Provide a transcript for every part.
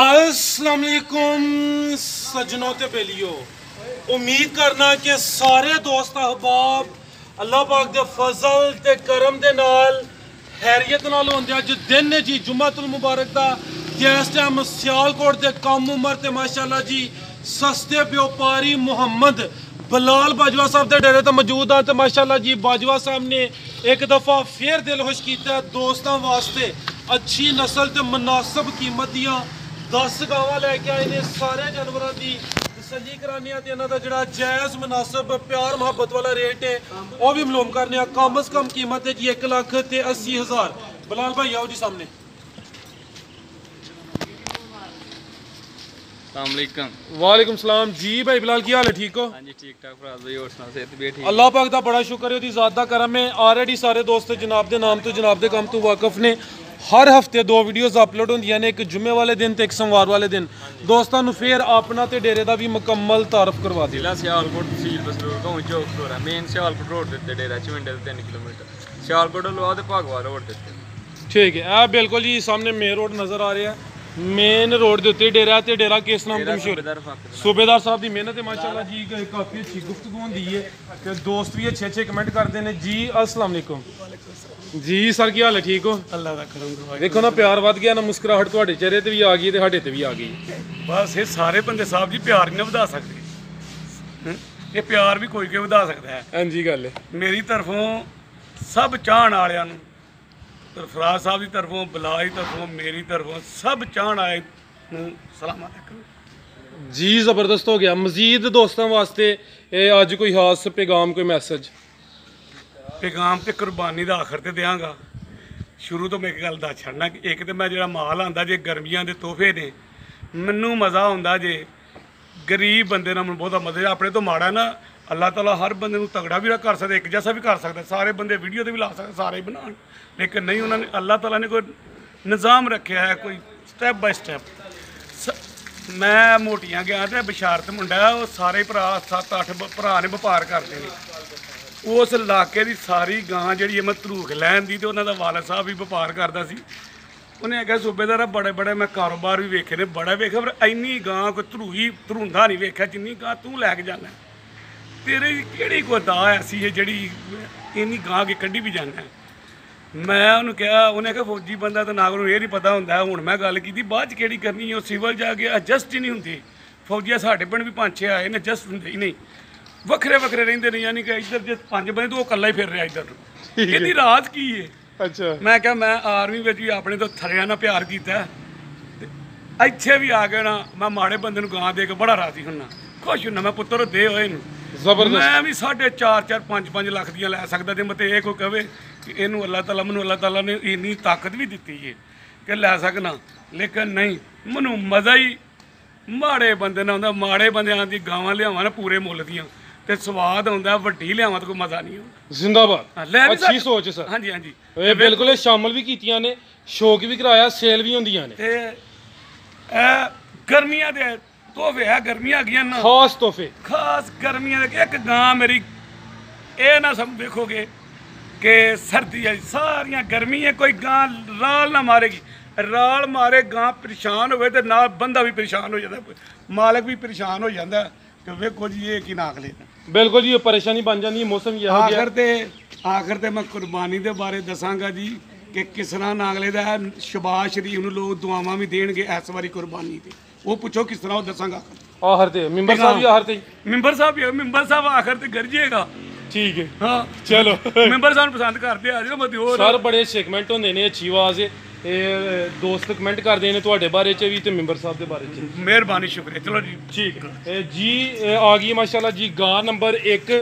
ਅਸਲਾਮ ਅਲੈਕੁਮ ਸਜਣੋ ਤੇ ਬੇਲਿਓ, ਉਮੀਦ ਕਰਨਾ ਕਿ ਸਾਰੇ ਦੋਸਤ ਅਹਬਾਬ ਅੱਲਾਹ ਪਾਕ ਦੇ ਫਜ਼ਲ ਤੇ ਕਰਮ ਦੇ ਨਾਲ, ਖੈਰੀਅਤ ਨਾਲ ਹੁੰਦੇ ਅੱਜ ਦਿਨ ਨੇ ਜੀ, ਜੁਮਾਤੁਲ ਮੁਬਾਰਕ ਦਾ। ਜਿਸ ਟਾਈਮ ਸਿਆਲਕੋਟ ਦੇ ਕਮ ਉਮਰ ਤੇ ਮਾਸ਼ਾਅੱਲਾ ਜੀ, ਸਸਤੇ ਵਪਾਰੀ ਮੁਹੰਮਦ ਬਲਾਲ ਬਾਜਵਾ ਸਾਹਿਬ ਦੇ ਡੇਰੇ ਤੇ ਮੌਜੂਦ ਆ ਤੇ ਮਾਸ਼ਾਅੱਲਾ ਜੀ, ਬਾਜਵਾ ਸਾਹਿਬ ਨੇ ਇੱਕ ਦਫਾ ਫੇਰ ਦਿਲਹੋਸ਼ ਕੀਤਾ ਦੋਸਤਾਂ ਵਾਸਤੇ। ਅੱਛੀ ਨਸਲ ਤੇ ਮناسب ਕੀਮਤ ਦੀਆਂ 10 ਗਾਵਾਂ ਲੈ ਕੇ ਆਏ ਨੇ ਸਾਰੇ ਜਾਨਵਰਾਂ ਦੀ। ਤਸੱਲੀ ਕਰਾਨੀ ਆ ਤੇ ਇਹਨਾਂ ਦਾ ਜਿਹੜਾ ਜਾਇਜ਼ ਮناسب ਪਿਆਰ ਮੁਹੱਬਤ ਵਾਲਾ ਰੇਟ ਹੈ ਉਹ ਵੀ ਮਲੂਮ ਕਰਨੇ ਆ। ਕਮ ਸ ਕਮ ਕੀਮਤ ਹੈ ਜੀ 1 ਲੱਖ ਤੇ 80 ਹਜ਼ਾਰ। ਬਲਾਲ ਭਾਈ السلام علیکم وعلیکم السلام جی بھائی بلال کی حال ہے ٹھیک ہو ہاں جی ٹھیک ٹھاک فراز بھائی اور سنا صحت بھی ٹھیک اللہ پاک دا بڑا شکر ہے دی ذات دا کرم ہے آلریڈی سارے دوست جناب دے نام تو جناب دے کام تو واقف نے ਹਰ ਹਫ਼ਤੇ ਦੋ ਵੀਡੀਓਜ਼ ਅਪਲੋਡ ਹੁੰਦੀਆਂ ਨੇ ਇੱਕ ਜੁਮੇ ਵਾਲੇ ਦਿਨ ਤੇ ਇੱਕ ਸੋਮਵਾਰ ਵਾਲੇ ਦਿਨ। ਦੋਸਤਾਂ ਨੂੰ ਫੇਰ ਆਪਣਾ ਤੇ ਡੇਰੇ ਦਾ ਵੀ ਮੁਕੰਮਲ ਤਾਰਫ ਕਰਵਾ ਦਿਓ। ਜ਼ਿਲ੍ਹਾ ਸਿਆਲਕੋਟ ਤਹਿਸੀਲ ਬਸਰੂਰ ਗਾਉਂ ਚੌਕਪੁਰ ਹੈ ਮੇਨ ਸਿਆਲਕੋਟ ਰੋਡ ਉੱਤੇ ਡੇਰਾ ਚਵਿੰਡੇ ਦੇ 3 ਕਿਲੋਮੀਟਰ। ਸਿਆਲਕੋਟ ਲਵਾ ਤੇ ਭਾਗਵਾ ਰੋਡ ਉੱਤੇ। ਠੀਕ ਹੈ। ਇਹ ਬਿਲਕੁਲ ਜੀ ਸਾਹਮਣੇ ਮੇਨ ਰੋਡ ਨਜ਼ਰ ਆ ਰਿਹਾ। ਮੇਨ ਰੋਡ ਦੇ ਉੱਤੇ ਡੇਰਾ ਹੈ ਤੇ ਡੇਰਾ ਕਿਸ ਨਾਮ ਤੋਂ ਮਸ਼ਹੂਰ। ਹੈ? ਸੂਬੇਦਾਰ ਸਾਹਿਬ ਦੀ ਮਿਹਨਤ ਹੈ ਮਾਸ਼ਾਅੱਲਾ ਜੀ ਕ- ਕਾਫੀ ਅੱਛੀ ਗੁਫ਼ਤਗੂ ਹੁੰਦੀ ਹੈ। ਤੇ ਦੋਸਤ ਵੀ ਅੱਛੇ ਅੱਛੇ ਕਮੈਂਟ ਕਰਦੇ ਨੇ। ਜੀ ਅਸਲਾਮ ਅਲੈਕੁਮ। ਜੀ ਸਰ ਕੀ ਹਾਲ ਹੈ? ਠੀਕ ਹੋ? ਅੱਲਾ ਦਾ ਕਰਮ ਦੁਆ ਦੇਖੋ ਨਾ ਪਿਆਰ ਵੱਧ ਗਿਆ ਨਾ ਮੁਸਕਰਾਹਟ ਤੁਹਾਡੇ ਚਿਹਰੇ ਤੇ ਵੀ ਆ ਗਈ ਤੇ ਸਾਡੇ ਤੇ ਵੀ ਆ ਗਈ ਬਸ ਇਹ ਸਾਰੇ ਬੰਦੇ ਸਾਹਿਬ ਜੀ ਪਿਆਰ ਨਹੀਂ ਵਧਾ ਸਕਦੇ? ਇਹ ਪਿਆਰ ਵੀ ਕੋਈ ਕੋਈ ਵਧਾ ਸਕਦਾ ਹੈ? ਹਾਂਜੀ ਗੱਲ ਹੈ। ਮੇਰੀ ਤਰਫੋਂ ਸਭ ਚਾਹਣ ਵਾਲਿਆਂ ਨੂੰ ਸਰਫਰਾਜ਼ ਸਾਹਿਬ ਦੀ ਤਰਫੋਂ ਬਲਾਈ ਤਰਫੋਂ ਮੇਰੀ ਤਰਫੋਂ ਸਭ ਚਾਹਣ ਵਾਲੇ ਨੂੰ ਸਲਾਮਾਂ ਤੱਕ ਜੀ ਜ਼ਬਰਦਸਤ ਹੋ ਗਿਆ। ਮਜ਼ੀਦ ਦੋਸਤਾਂ ਵਾਸਤੇ ਇਹ ਅੱਜ ਕੋਈ ਖਾਸ ਪੈਗਾਮ ਕੋਈ ਮੈਸੇਜ? ਪੈਗਾਮ ਤੇ ਕੁਰਬਾਨੀ ਦਾ ਆਖਰ ਤੇ ਦਿਆਂਗਾ। ਸ਼ੁਰੂ ਤੋਂ ਮੈਂ ਇੱਕ ਗੱਲ ਦੱਸ ਛੱਡਣਾ ਕਿ ਇੱਕ ਤੇ ਮੈਂ ਜਿਹੜਾ ਮਾਲ ਆਂਦਾ ਜੇ ਗਰਮੀਆਂ ਦੇ ਤੋਹਫੇ ਨੇ ਮੈਨੂੰ ਮਜ਼ਾ ਆਉਂਦਾ ਜੇ ਗਰੀਬ ਬੰਦੇ ਨਾਲ ਮੈਨੂੰ ਬਹੁਤਾ ਮਜ਼ਾ ਆਪਣੇ ਤੋਂ ਮਾੜਾ ਨਾ ਅੱਲਾਹ ਤਾਲਾ ਹਰ ਬੰਦੇ ਨੂੰ ਤਗੜਾ ਵੀ ਕਰ ਸਕਦਾ ਇੱਕ ਜੈਸਾ ਵੀ ਕਰ ਸਕਦਾ। ਸਾਰੇ ਬੰਦੇ ਵੀਡੀਓ ਤੇ ਵੀ ਲਾ ਸਕਦੇ ਸਾਰੇ ਬਣਾਉਣ। ਲੇਕਿਨ ਨਹੀਂ, ਉਹਨਾਂ ਨੇ ਅੱਲਾਹ ਤਾਲਾ ਨੇ ਕੋਈ ਨਿਜ਼ਾਮ ਰੱਖਿਆ ਹੈ, ਕੋਈ ਸਟੈਪ ਬਾਈ ਸਟੈਪ ਮੈਂ ਮੋਟੀਆਂ ਗਿਆ ਤੇ ਬਿਸ਼ਾਰਤ ਮੁੰਡਾ ਉਹ ਸਾਰੇ ਭਰਾ 7-8 ਭਰਾ ਨੇ ਵਪਾਰ ਕਰਦੇ ਨੇ। ਉਸ ਇਲਾਕੇ ਦੀ ਸਾਰੀ ਗਾਂ ਜਿਹੜੀ ਹੈ, ਮੈਂ ਧਰੂਖ ਲੈਣ ਦੀ ਤੇ ਉਹਨਾਂ ਦਾ ਵਾਲਦ ਸਾਹਿਬ ਵੀ ਵਪਾਰ ਕਰਦਾ ਸੀ। ਉਹਨੇ ਆਖਿਆ ਸੂਬੇਦਾਰ ਬੜੇ ਬੜੇ, ਮੈਂ ਕਾਰੋਬਾਰ ਵੀ ਵੇਖੇ ਨੇ, ਬੜਾ ਵੇਖਿਆ, ਪਰ ਇੰਨੀ ਗਾਂ ਕੋਈ ਧਰੂਹੀ, ਧਰੂੰਦਾ ਨਹੀਂ ਵੇਖਿਆ, ਜਿੰਨੀ ਗਾਂ ਤੂੰ ਲੈ ਕੇ ਜਾਣਾ ਤੇਰੇ ਕਿਹੜੀ ਕੋਈ ਦਾ ਐਸੀ ਹੈ ਜਿਹੜੀ, ਇੰਨੀ ਗਾਂ ਕੇ ਕੱਢੀ ਵੀ ਜਾਣਾ ਮੈਂ ਉਹਨੂੰ ਕਿਹਾ ਉਹਨੇ ਕਿਹਾ ਫੌਜੀ ਬੰਦਾ ਤਾਂ ਨਾਗਰ ਨੂੰ ਇਹ ਨਹੀਂ ਪਤਾ ਹੁੰਦਾ ਹੁਣ ਮੈਂ ਗੱਲ ਕੀਤੀ ਬਾਅਦ ਚ ਕਿਹੜੀ ਕਰਨੀ ਹੈ ਉਹ ਸਿਵਲ ਜਾ ਕੇ ਐਡਜਸਟ ਹੀ ਨਹੀਂ ਹੁੰਦੀ। ਫੌਜੀਆ ਸਾਡੇ ਪਿੰਡ ਵੀ ਪੰਜ ਛੇ ਆਏ ਨੇ ਐਡਜਸਟ ਹੁੰਦੇ ਹੀ ਨਹੀਂ। ਵੱਖਰੇ ਵੱਖਰੇ ਰਹਿੰਦੇ ਨੇ ਯਾਨੀ ਕਿ ਇੱਧਰ ਜੇ ਪੰਜ ਬੰਦੇ ਤੋਂ ਉਹ ਇਕੱਲਾ ਹੀ ਫਿਰ ਰਿਹਾ ਇੱਧਰ ਨੂੰ। ਇਹਦੀ ਰਾਜ ਕੀ ਹੈ ਅੱਛਾ। ਮੈਂ ਕਿਹਾ ਮੈਂ ਆਰਮੀ ਵਿੱਚ ਵੀ ਆਪਣੇ ਤੋਂ ਥਰਿਆਂ ਨਾਲ ਪਿਆਰ ਕੀਤਾ। ਤੇ ਇੱਥੇ ਵੀ ਆ ਕੇ ਨਾ ਮੈਂ ਮਾੜੇ ਬੰਦੇ ਨੂੰ ਗਾਂ ਦੇ ਕੇ ਬੜਾ ਰਾਜ਼ੀ ਹੁੰਨਾ। ਖੁਸ਼ ਹੁੰਨਾ ਮੈਂ ਪੁੱਤਰ ਦੇ ਹੋਏ ਨੂੰ। ਜ਼ਬਰਦਸਤ। ਮੈਂ ਵੀ 4.5 4 5 5 ਲੱਖ ਦੀਆਂ ਲੈ ਸਕਦਾ ਤੇ ਮਤੇ ਇਹ ਕੋਈ ਕਵੇ ਕਿ ਇਹਨੂੰ ਅੱਲਾਹ ਤਾਲਾ ਮੈਨੂੰ ਅੱਲਾਹ ਤਾਲਾ ਨੇ ਇੰਨੀ ਤਾਕਤ ਵੀ ਦਿੱਤੀ ਏ ਕਿ ਲੈ ਸਕਣਾ ਲੇਕਿਨ ਨਹੀਂ ਮੈਨੂੰ ਮਜ਼ਾ ਹੀ ਮਾੜੇ ਬੰਦੇ ਨਾਲ ਆਉਂਦਾ ਮਾੜੇ ਬੰਦਿਆਂ ਦੀ ਗਾਵਾਂ ਲਿਆਵਾਂ ਨਾ ਪੂਰੇ ਮੁੱਲ ਦੀਆਂ ਤੇ ਸਵਾਦ ਆਉਂਦਾ ਵੱਡੀ ਲਿਆਵਾਂ ਤਾਂ ਕੋਈ ਮਜ਼ਾ ਨਹੀਂ ਆਉਂਦਾ। ਜ਼ਿੰਦਾਬਾਦ। ਹਾਂ, ਲੈ ਵੀ ਅੱਛੀ ਸੋਚ ਸਰ। ਹਾਂਜੀ ਹਾਂਜੀ। ਇਹ ਬਿਲਕੁਲ ਇਹ ਸ਼ਾਮਲ ਵੀ ਕੀਤੀਆਂ ਨੇ ਸ਼ੌਕ ਵੀ ਕਰਾਇਆ ਸੇਲ ਵੀ ਹੁੰਦੀਆਂ ਨੇ। ਤੇ ਇਹ ਗਰਮੀਆਂ ਦੇ ਤੋਹਫੇ ਆ ਗਰਮੀਆਂ ਆ ਗਈਆਂ ਨਾ। ਖਾਸ ਤੋਹਫੇ। ਖਾਸ ਗਰਮੀਆਂ ਦੇ ਇੱਕ ਗਾਂ ਮੇਰੀ ਇਹ ਨਾ ਸਮ ਦੇਖੋਗੇ ਕਿ ਸਰਦੀ ਹੈ ਸਾਰੀਆਂ ਗਰਮੀਆਂ ਕੋਈ ਗਾਂ ਰਾਲ ਨਾ ਮਾਰੇਗੀ। ਰਾਲ ਮਾਰੇ ਗਾਂ ਪਰੇਸ਼ਾਨ ਹੋਵੇ ਤੇ ਨਾਲ ਬੰਦਾ ਵੀ ਪਰੇਸ਼ਾਨ ਹੋ ਜਾਂਦਾ ਮਾਲਕ ਵੀ ਪਰੇਸ਼ਾਨ ਹੋ ਜਾਂਦਾ ਕਿ ਵੇਖੋ ਜੀ ਇਹ ਕੀ ਨਾਕ ਲੈਣਾ ਬਿਲਕੁਲ ਜੀ ਇਹ ਪਰੇਸ਼ਾਨੀ ਬਣ ਜਾਂਦੀ ਹੈ ਮੌਸਮ ਇਹੋ ਜਿਹਾ। ਆਖਰ ਤੇ ਆਖਰ ਤੇ ਮੈਂ ਕੁਰਬਾਨੀ ਦੇ ਬਾਰੇ ਦੱਸਾਂਗਾ ਜੀ ਕਿ ਕਿਸ ਤਰ੍ਹਾਂ ਨਾਗਲੇ ਦਾ। ਸ਼ਬਾਸ਼ ਸ਼ਰੀਫ ਨੂੰ ਲੋਕ ਦੁਆਵਾਂ ਵੀ ਦੇਣਗੇ ਇਸ ਵਾਰੀ ਕੁਰਬਾਨੀ ਤੇ। ਉਹ ਪੁੱਛੋ ਕਿਸ ਤਰ੍ਹਾਂ ਉਹ ਦੱਸਾਂਗਾ। ਆਖਰ ਤੇ ਮੈਂਬਰ ਸਾਹਿਬ ਵੀ ਆਖਰ ਤੇ ਹੀ। ਮੈਂਬਰ ਸਾਹਿਬ ਵੀ ਮੈਂਬਰ ਸਾਹਿਬ ਆਖਰ ਤੇ ਗਰਜੇਗਾ ਠੀਕ ਹੈ। ਹਾਂ। ਚਲੋ। ਮੈਂਬਰ ਸਾਹਿਬ ਨੂੰ ਪਸੰਦ ਕਰਦੇ ਆ ਜਿਹੜਾ ਹੋਰ ਸਰ ਬੜੇ ਸੈਗਮੈਂਟ ਹੁੰਦੇ ਨੇ ਅੱਛੀ ਆਵਾਜ਼ ਹੈ ਇਹ ਦੋਸਤ ਕਮੈਂਟ ਕਰਦੇ ਨੇ ਤੁਹਾਡੇ ਬਾਰੇ ਚ ਵੀ ਤੇ ਮੈਂਬਰ ਸਾਹਿਬ ਦੇ ਬਾਰੇ ਚ ਮਿਹਰਬਾਨੀ ਸ਼ੁਕਰੀਆ। ਚਲੋ ਜੀ। ਠੀਕ ਹੈ। ਇਹ ਜੀ ਇਹ ਆ ਗਈ ਮਾਸ਼ਾਅੱਲਾ ਜੀ ਗਾਂ ਨੰਬਰ 1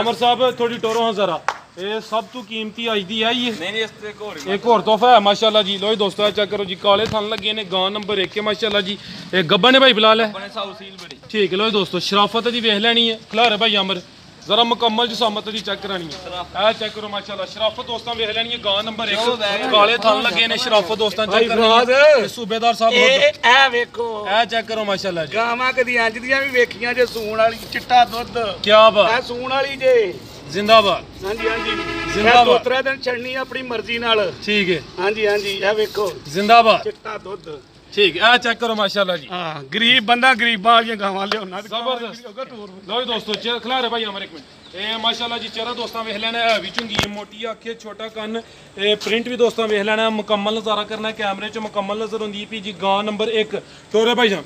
ਅਮਰ ਸਾਹਿਬ ਥੋੜੀ ਟੋਰੋ ਹਾਂ ਜ਼ਰਾ ਇਹ ਸਭ ਤੋਂ ਕੀਮਤੀ ਅੱਜ ਦੀ ਹੈ ਇਹ ਨਹੀਂ ਨਹੀਂ ਇਸ ਤੇ ਘੋਰ ਇੱਕ ਹੋਰ ਤੋਹਫਾ ਹੈ ਮਾਸ਼ਾਅੱਲਾ ਜੀ। ਲੋ ਜੀ ਦੋਸਤੋ ਚੈੱਕ ਕਰੋ ਜੀ ਕਾਲੇ ਥਣ ਲੱਗੇ ਨੇ ਗਾਂ ਨੰਬਰ 1 ਹੈ ਮਾਸ਼ਾਅੱਲਾ ਜੀ। ਇਹ ਗੱਬਾ ਨੇ ਭਾਈ ਬਿਲਾਲ ਹੈ ਬਣੇ ਸਾਊ ਸੀਲ ਬੜੀ। ਠੀਕ ਹੈ ਲੋ ਜੀ ਦੋਸਤੋ ਸ਼ਰਾਫਤ ਦੀ ਵੇਖ ਲੈਣੀ ਹੈ। ਖਲਾਰੇ ਭਾਈ ਅਮਰ। ਜ਼ਰਾ ਮੁਕੰਮਲ ਜਸਾਮਤ ਦੀ ਚੈੱਕ ਕਰਾਣੀ ਹੈ। ਇਹ ਚੈੱਕ ਕਰੋ ਮਾਸ਼ਾਅੱਲਾ। ਸ਼ਰਾਫਤ ਦੋਸਤਾਂ ਵੇਖ ਲੈਣੀ ਹੈ ਗਾਂ ਨੰਬਰ 1 ਕਾਲੇ ਥਣ ਲੱਗੇ ਨੇ ਸ਼ਰਾਫਤ ਦੋਸਤਾਂ ਚੈੱਕ। ਕਰਨੀ ਸੂਬੇਦਾਰ ਸਾਹਿਬ ਇਹ। ਇਹ ਵੇਖੋ। ਇਹ ਚੈੱਕ ਕਰੋ ਮਾਸ਼ਾਅੱਲਾ ਜੀ। ਗਾਵਾਂ ਕਦੀ ਇੰਜ ਦੀਆਂ ਵੀ ਵੇਖੀਆਂ ਜੇ ਸੂਣ ਵਾਲੀ ਚਿੱਟਾ ਦੁੱਧ। ਕੀ ਬਾਤ। ਇਹ ਸੂਣ ਵਾਲੀ ਜੇ। ਜ਼ਿੰਦਾਬਾਦ। ਹਾਂਜੀ ਹਾਂਜੀ। ਜ਼ਿੰਦਾਬਾਦ। ਦੋ ਤਰ੍ਹਾਂ ਦਿਨ ਛੱਡਣੀ ਆਪਣੀ ਮਰਜ਼ੀ ਨਾਲ। ਠੀਕ ਹੈ ਹਾਂਜੀ ਹਾਂਜੀ ਇਹ ਵੇਖੋ। ਜ਼ਿੰਦਾਬਾਦ। ਚਿੱਟਾ ਦੁੱਧ। ਠੀਕ ਆ ਚੈੱਕ ਕਰੋ ਮਾਸ਼ਾਅੱਲਾ ਜੀ। ਹਾਂ ਗਰੀਬ ਬੰਦਾ ਗਰੀਬਾਂ ਵਾਲੀਆਂ ਗਾਵਾਂ ਲਿਆਉਣਾ ਜ਼ਬਰਦਸਤ। ਹੋਗਾ ਤੋਰ ਲੋ ਜੀ ਦੋਸਤੋ ਚੇ ਖਲਾ ਰਹੇ ਭਾਈ ਅਮਰ ਇੱਕ ਮਿੰਟ। ਇਹ ਮਾਸ਼ਾਅੱਲਾ ਜੀ ਚਿਹਰਾ ਦੋਸਤਾਂ ਵੇਖ ਲੈਣਾ ਹੈ ਵੀ ਚੁੰਗੀ ਹੈ, ਮੋਟੀ ਅੱਖੇ ਛੋਟਾ ਕੰਨ। ਇਹ ਪ੍ਰਿੰਟ ਵੀ ਦੋਸਤਾਂ ਵੇਖ ਲੈਣਾ ਮੁਕੰਮਲ ਨਜ਼ਾਰਾ ਕਰਨਾ ਕੈਮਰੇ 'ਚ ਮੁਕੰਮਲ ਨਜ਼ਰ ਹੁੰਦੀ ਵੀ ਜੀ ਗਾਂ ਨੰਬਰ 1 ਤੋਰੇ ਭਾਈ ਜਾਨ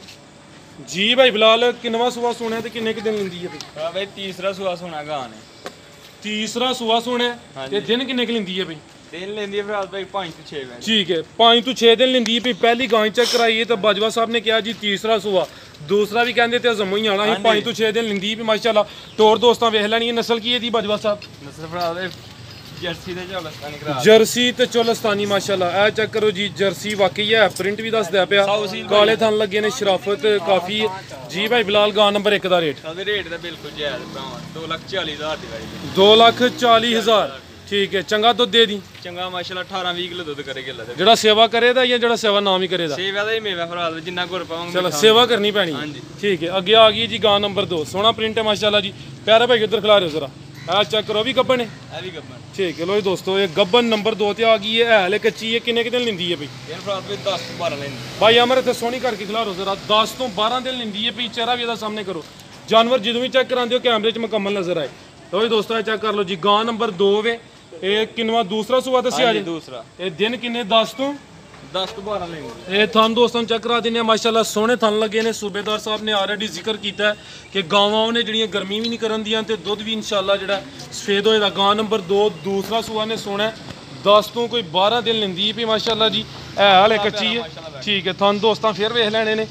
ਜੀ ਭਾਈ ਬਿਲਾਲ ਕਿੰਨਵਾ ਸੂਆ ਸੁਣਿਆ ਤੇ ਕਿੰਨੇ ਕੁ ਦਿਨ ਲੈਂਦੀ ਹੈ ਭਾਈ? ਹਾਂ ਬਈ ਤੀਸਰਾ ਸੂਆ ਸੋਨਾ ਗਾਂ ਨੇ। ਤੀਸਰਾ ਸੂਆ ਸੁਣਿਆ ਤੇ ਦਿਨ ਕਿੰਨੇ ਕੁ ਲੈਂਦੀ ਹੈ ਭਾਈ ਦਿਨ ਲੈਂਦੀ ਹੈ ਫਿਰ ਭਾਈ 5 ਤੋਂ 6 ਵਜੇ ਠੀਕ ਹੈ 5 ਤੋਂ 6 ਦਿਨ ਲੈਂਦੀ ਹੈ ਵੀ ਪਹਿਲੀ ਗਾਂ ਚੈੱਕ ਕਰਾਈਏ ਤਾਂ ਬਾਜਵਾ ਸਾਹਿਬ ਨੇ ਕਿਹਾ ਜੀ ਤੀਸਰਾ ਸੂਆ। ਦੂਸਰਾ ਵੀ ਕਹਿੰਦੇ ਤੇ ਜ਼ਮੋ ਹੀ ਆਣਾ ਸੀ 5 ਤੋਂ 6 ਦਿਨ ਲੈਂਦੀ ਵੀ ਮਾਸ਼ਾਅੱਲਾ। ਤੋਰ ਦੋਸਤਾਂ ਵੇਖ ਲੈਣੀ ਹੈ ਨਸਲ ਕੀ ਹੈ ਦੀ ਬਾਜਵਾ ਸਾਹਿਬ? ਨਸਲ ਭਰਾ ਦੇ ਜਰਸੀ ਦੇ ਝੋਲਸਤਾਨੀ ਕਰਾ ਜਰਸੀ ਤੇ ਚੋਲਸਤਾਨੀ ਮਾਸ਼ਾਅੱਲਾ। ਇਹ ਚੈੱਕ ਕਰੋ ਜੀ ਜਰਸੀ ਵਾਕਈ ਹੈ ਪ੍ਰਿੰਟ ਵੀ ਦੱਸਦਾ ਪਿਆ। ਕਾਲੇ ਥਣ ਲੱਗੇ ਨੇ ਸ਼ਰਾਫਤ ਕਾਫੀ। ਹੈ। ਜੀ ਭਾਈ ਬਿਲਾਲ ਗਾਂ ਨੰਬਰ 1 ਦਾ ਰੇਟ ਸਾਡੇ ਰੇਟ ਦਾ ਬਿਲਕੁਲ ਜਾਇਜ਼ ਭਰਾਵਾ। 2 ਲੱਖ 40 ਹਜ਼ਾਰ ਦੀ ਵਾਰੀ 2 ਲੱਖ 40 ਹਜ਼ਾਰ। ਠੀਕ ਹੈ ਚੰਗਾ ਦੁੱਧ ਦੇ ਦੀ। ਚੰਗਾ ਮਾਸ਼ਾਅੱਲਾ 18 20 ਕਿਲੋ ਦੁੱਧ ਕਰੇ ਗਿੱਲਾ ਜਿਹੜਾ ਸੇਵਾ ਕਰੇਦਾ ਜਾਂ ਜਿਹੜਾ ਸੇਵਾ ਨਾ ਵੀ ਕਰੇਦਾ ਸੇਵਾ ਦਾ ਹੀ ਮੇਵਾ ਦੇ ਜਿੰਨਾ ਗੁਰ ਪਾਵਾਂਗੇ ਚਲੋ ਸੇਵਾ ਕਰਨੀ ਪੈਣੀ ਹੈ। ਹਾਂਜੀ। ਠੀਕ ਹੈ ਅੱਗੇ ਆ ਗਈ ਜੀ ਗਾਂ ਨੰਬਰ 2 ਸੋਹਣਾ ਪ੍ਰਿੰਟ ਹੈ ਮਾਸ਼ਾਅੱਲਾ ਜੀ। ਪਿਆਰੇ ਭਾਈ ਇੱਧਰ ਖਿਲਾ ਰਹੇ ਹੋ ਜ਼ਰਾ। ਆ ਚੈੱਕ ਕਰੋ ਵੀ ਗੱਬਨ ਹੈ? ਇਹ ਵੀ ਗੱਬਨ ਠੀਕ ਹੈ ਲੋ ਜੀ ਦੋਸਤੋ ਇਹ ਗੱਬਨ ਨੰਬਰ 2 ਤੇ ਆ ਗਈ ਹੈ ਹਲੇ ਕੱਚੀ ਹੈ ਕਿੰਨੇ ਕਿਤੇ ਲੈਂਦੀ ਹੈ ਭਾਈ ਇਹ ਭਰਾ ਦੇ 10 ਤੋਂ 12 ਲੈਂਦੀ ਭਾਈ ਅਮਰ ਇੱਥੇ ਸੋਹਣੀ ਕਰਕੇ ਖਿਲਾਰੋ ਜ਼ਰਾ 10 ਤੋਂ 12 ਦਿਨ ਲੈਂਦੀ ਹੈ ਵੀ ਚਿਹਰਾ ਵੀ ਇਹਦਾ ਸਾਹਮਣੇ ਕਰੋ। ਜਾਨਵਰ ਜਦੋਂ ਵੀ ਚੈੱਕ ਕਰਾਉਂਦੇ ਹੋ ਕੈਮਰੇ 'ਚ ਮੁਕੰਮਲ ਨਜ਼ਰ ਆਏ। ਲੋ ਜੀ ਦੋਸਤੋ ਇਹ ਚੈੱਕ ਕਰ ਲਓ ਜੀ ਗਾਂ ਨੰਬਰ 2 ਵੇ ਇਹ ਕਿੰਨਵਾ ਦੂਸਰਾ ਸੂਆ ਦੱਸਿਆ ਜੀ ਦੂਸਰਾ। ਇਹ ਦਿਨ ਕਿੰਨੇ 10 ਤੋਂ? 10 ਤੋਂ 12 ਲੈਂਦੀ ਇਹ ਥਣ ਦੋਸਤਾਂ ਨੂੰ ਚੈੱਕ ਕਰਾ ਦਿੰਦੇ ਆ ਮਾਸ਼ਾਅੱਲਾ ਸੋਹਣੇ ਥਣ ਲੱਗੇ ਨੇ। ਸੂਬੇਦਾਰ ਸਾਹਿਬ ਨੇ ਆਲਰੇਡੀ ਜ਼ਿਕਰ ਕੀਤਾ ਕਿ ਗਾਵਾਂ ਉਹਨੇ ਜਿਹੜੀਆਂ ਗਰਮੀ ਵੀ ਨਹੀਂ ਕਰਨ ਦੀਆਂ ਤੇ ਦੁੱਧ ਵੀ ਇਨਸ਼ਾਅੱਲਾ ਜਿਹੜਾ ਸਫੇਦ ਹੋਏਗਾ ਗਾਂ ਨੰਬਰ 2 ਦੂਸਰਾ ਸੂਆ ਨੇ ਸੋਹਣਾ 10 ਤੋਂ ਕੋਈ 12 ਦਿਨ ਲੈਂਦੀ ਵੀ ਮਾਸ਼ਾਅੱਲਾ ਜੀ। ਇਹ ਹਾਲੇ ਕੱਚੀ ਹੈ। ਠੀਕ ਹੈ ਥਣ ਦੋਸਤਾਂ ਫਿਰ ਵੇਖ ਲੈਣੇ ਨੇ।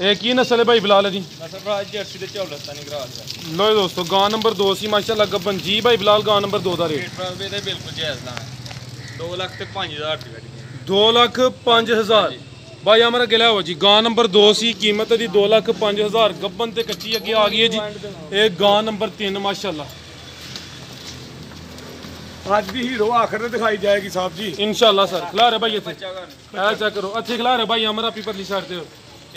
ਇਹ ਕੀ ਨਸਲ ਹੈ ਭਾਈ ਬਿਲਾਲ ਦੀ ਨਸਲ ਭਰਾ ਜਰਸੀ ਦੇ ਝੋਲਸਤਾਨੀ ਕਰਾ ਦਿਆ ਲੋ ਦੋਸਤੋ ਗਾਂ ਨੰਬਰ 2 ਸੀ। ਮਾਸ਼ਾਅੱਲਾ ਗੱਬਨ ਜੀ। ਭਾਈ ਬਿਲਾਲ ਗਾਂ ਨੰਬਰ 2 ਦਾ ਰੇਟ ਦੇ ਬਿਲਕੁਲ ਜਾਇਜ਼ ਦਾ 2 ਲੱਖ ਤੇ 5000 ਦੀ ਵਾਰੀ 2 ਲੱਖ 5000 ਭਾਈ ਅਮਰ ਅੱਗੇ ਲਿਆਓ ਜੀ। ਗਾਂ ਨੰਬਰ 2 ਸੀ ਕੀਮਤ ਦੀ 2 ਲੱਖ 5000 ਗੱਬਨ ਤੇ ਕੱਚੀ ਅੱਗੇ ਆ ਗਈ ਹੈ ਜੀ। ਇਹ ਗਾਂ ਨੰਬਰ 3 ਮਾਸ਼ਾਅੱਲਾ। ਅੱਜ ਦੀ ਹੀਰੋ ਆਖਰ ਤੇ ਦਿਖਾਈ ਜਾਏਗੀ ਸਾਹਿਬ ਜੀ। ਇਨਸ਼ਾਅੱਲਾ ਸਰ ਖਿਲਾ ਰਹੇ ਭਾਈ ਇੱਥੇ। ਇਹ ਚੈੱਕ ਕਰੋ। ਇੱਥੇ ਖਿਲਾ ਰਹੇ ਭਾਈ ਅਮਰ ਆਪੀ ਪਰਲੀ ਸਾਈਡ ਤੇ।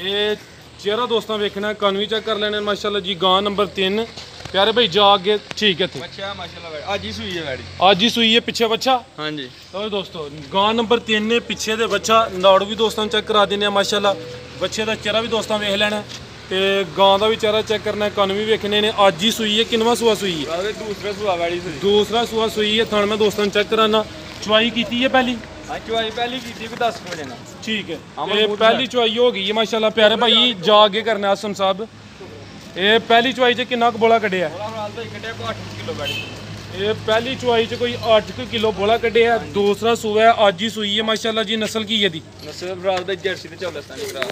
ਇਹ ਚਿਹਰਾ ਦੋਸਤਾਂ ਵੇਖਣਾ ਕੰਨ ਵੀ ਚੈੱਕ ਕਰ ਲੈਣੇ ਮਾਸ਼ਾਅੱਲਾ ਜੀ। ਗਾਂ ਨੰਬਰ 3 ਪਿਆਰੇ ਭਾਈ ਜਾ ਅੱਗੇ ਠੀਕ ਹੈ ਇੱਥੇ। ਬੱਚਾ ਮਾਸ਼ਾਅੱਲਾ ਅੱਜ ਹੀ ਸੂਈ ਹੈ ਵਾਰੀ ਅੱਜ ਹੀ ਸੂਈ ਹੈ ਪਿੱਛੇ ਬੱਚਾ? ਹਾਂਜੀ। ਲਓ ਦੋਸਤੋ ਗਾਂ ਨੰਬਰ 3 ਨੇ ਪਿੱਛੇ ਦੇ ਬੱਚਾ। ਨਾੜ ਵੀ ਦੋਸਤਾਂ ਨੂੰ ਚੈੱਕ ਕਰਾ ਦਿੰਦੇ ਆ ਮਾਸ਼ਾਅੱਲਾ। ਬੱਚੇ ਦਾ ਚਿਹਰਾ ਵੀ ਦੋਸਤਾਂ ਵੇਖ ਲੈਣਾ। ਤੇ ਗਾਂ ਦਾ ਵੀ ਚਿਹਰਾ ਚੈੱਕ ਕਰਨਾ ਕੰਨ ਵੀ ਵੇਖਣੇ ਨੇ। ਅੱਜ ਹੀ ਸੂਈ ਹੈ ਕਿੰਨਵਾ ਸੂਆ ਸੂਈ ਹੈ? ਦੇ ਦੂਸਰੇ ਸੂਆ ਵਾਰੀ ਸੂਈ। ਦੂਸਰਾ ਸੂਆ ਸੂਈ ਹੈ ਥਣ ਮੈਂ ਦੋਸਤਾਂ ਨੂੰ ਚੈੱਕ ਕਰਾਨਾ। ਚੁਆਈ ਕੀਤੀ ਹੈ ਪਹਿਲੀ? ਚਵਾਈ ਪਹਿਲੀ ਕੀਤੀ ਵੀ 10 ਵਜੇ ਨਾਲ। ਠੀਕ ਹੈ। ਤੇ ਪਹਿਲੀ ਚੁਆਈ ਹੋ ਗਈ ਹੈ ਮਾਸ਼ਾਅੱਲਾ। ਪਿਆਰੇ ਭਾਈ ਜਾ ਅੱਗੇ ਕਰਨਾ ਆਸਮ ਸਾਹਿਬ। ਇਹ ਪਹਿਲੀ ਚੁਆਈ 'ਚ ਕਿੰਨਾ ਕੁ ਬੋਲਾ ਕੱਢਿਆ? ਬੋਲਾ ਭਰਾ ਦਾ ਕੱਢਿਆ ਕੋ 8 ਕਿਲੋ ਵਾਰੀ ਇਹ ਪਹਿਲੀ ਚੁਆਈ 'ਚ ਕੋਈ 8 ਕਿਲੋ ਬੋਲਾ ਕੱਢਿਆ ਦੂਸਰਾ ਸੂਆ ਅੱਜ ਹੀ ਸੂਈ ਹੈ ਮਾਸ਼ਾਅੱਲਾ ਜੀ ਨਸਲ ਕੀ ਹੈ ਦੀ ਨਸਲ ਭਰਾ ਦੇ ਜਰਸੀ ਤੇ ਝੋਲਸਤਾਨੀ ਕਰਾ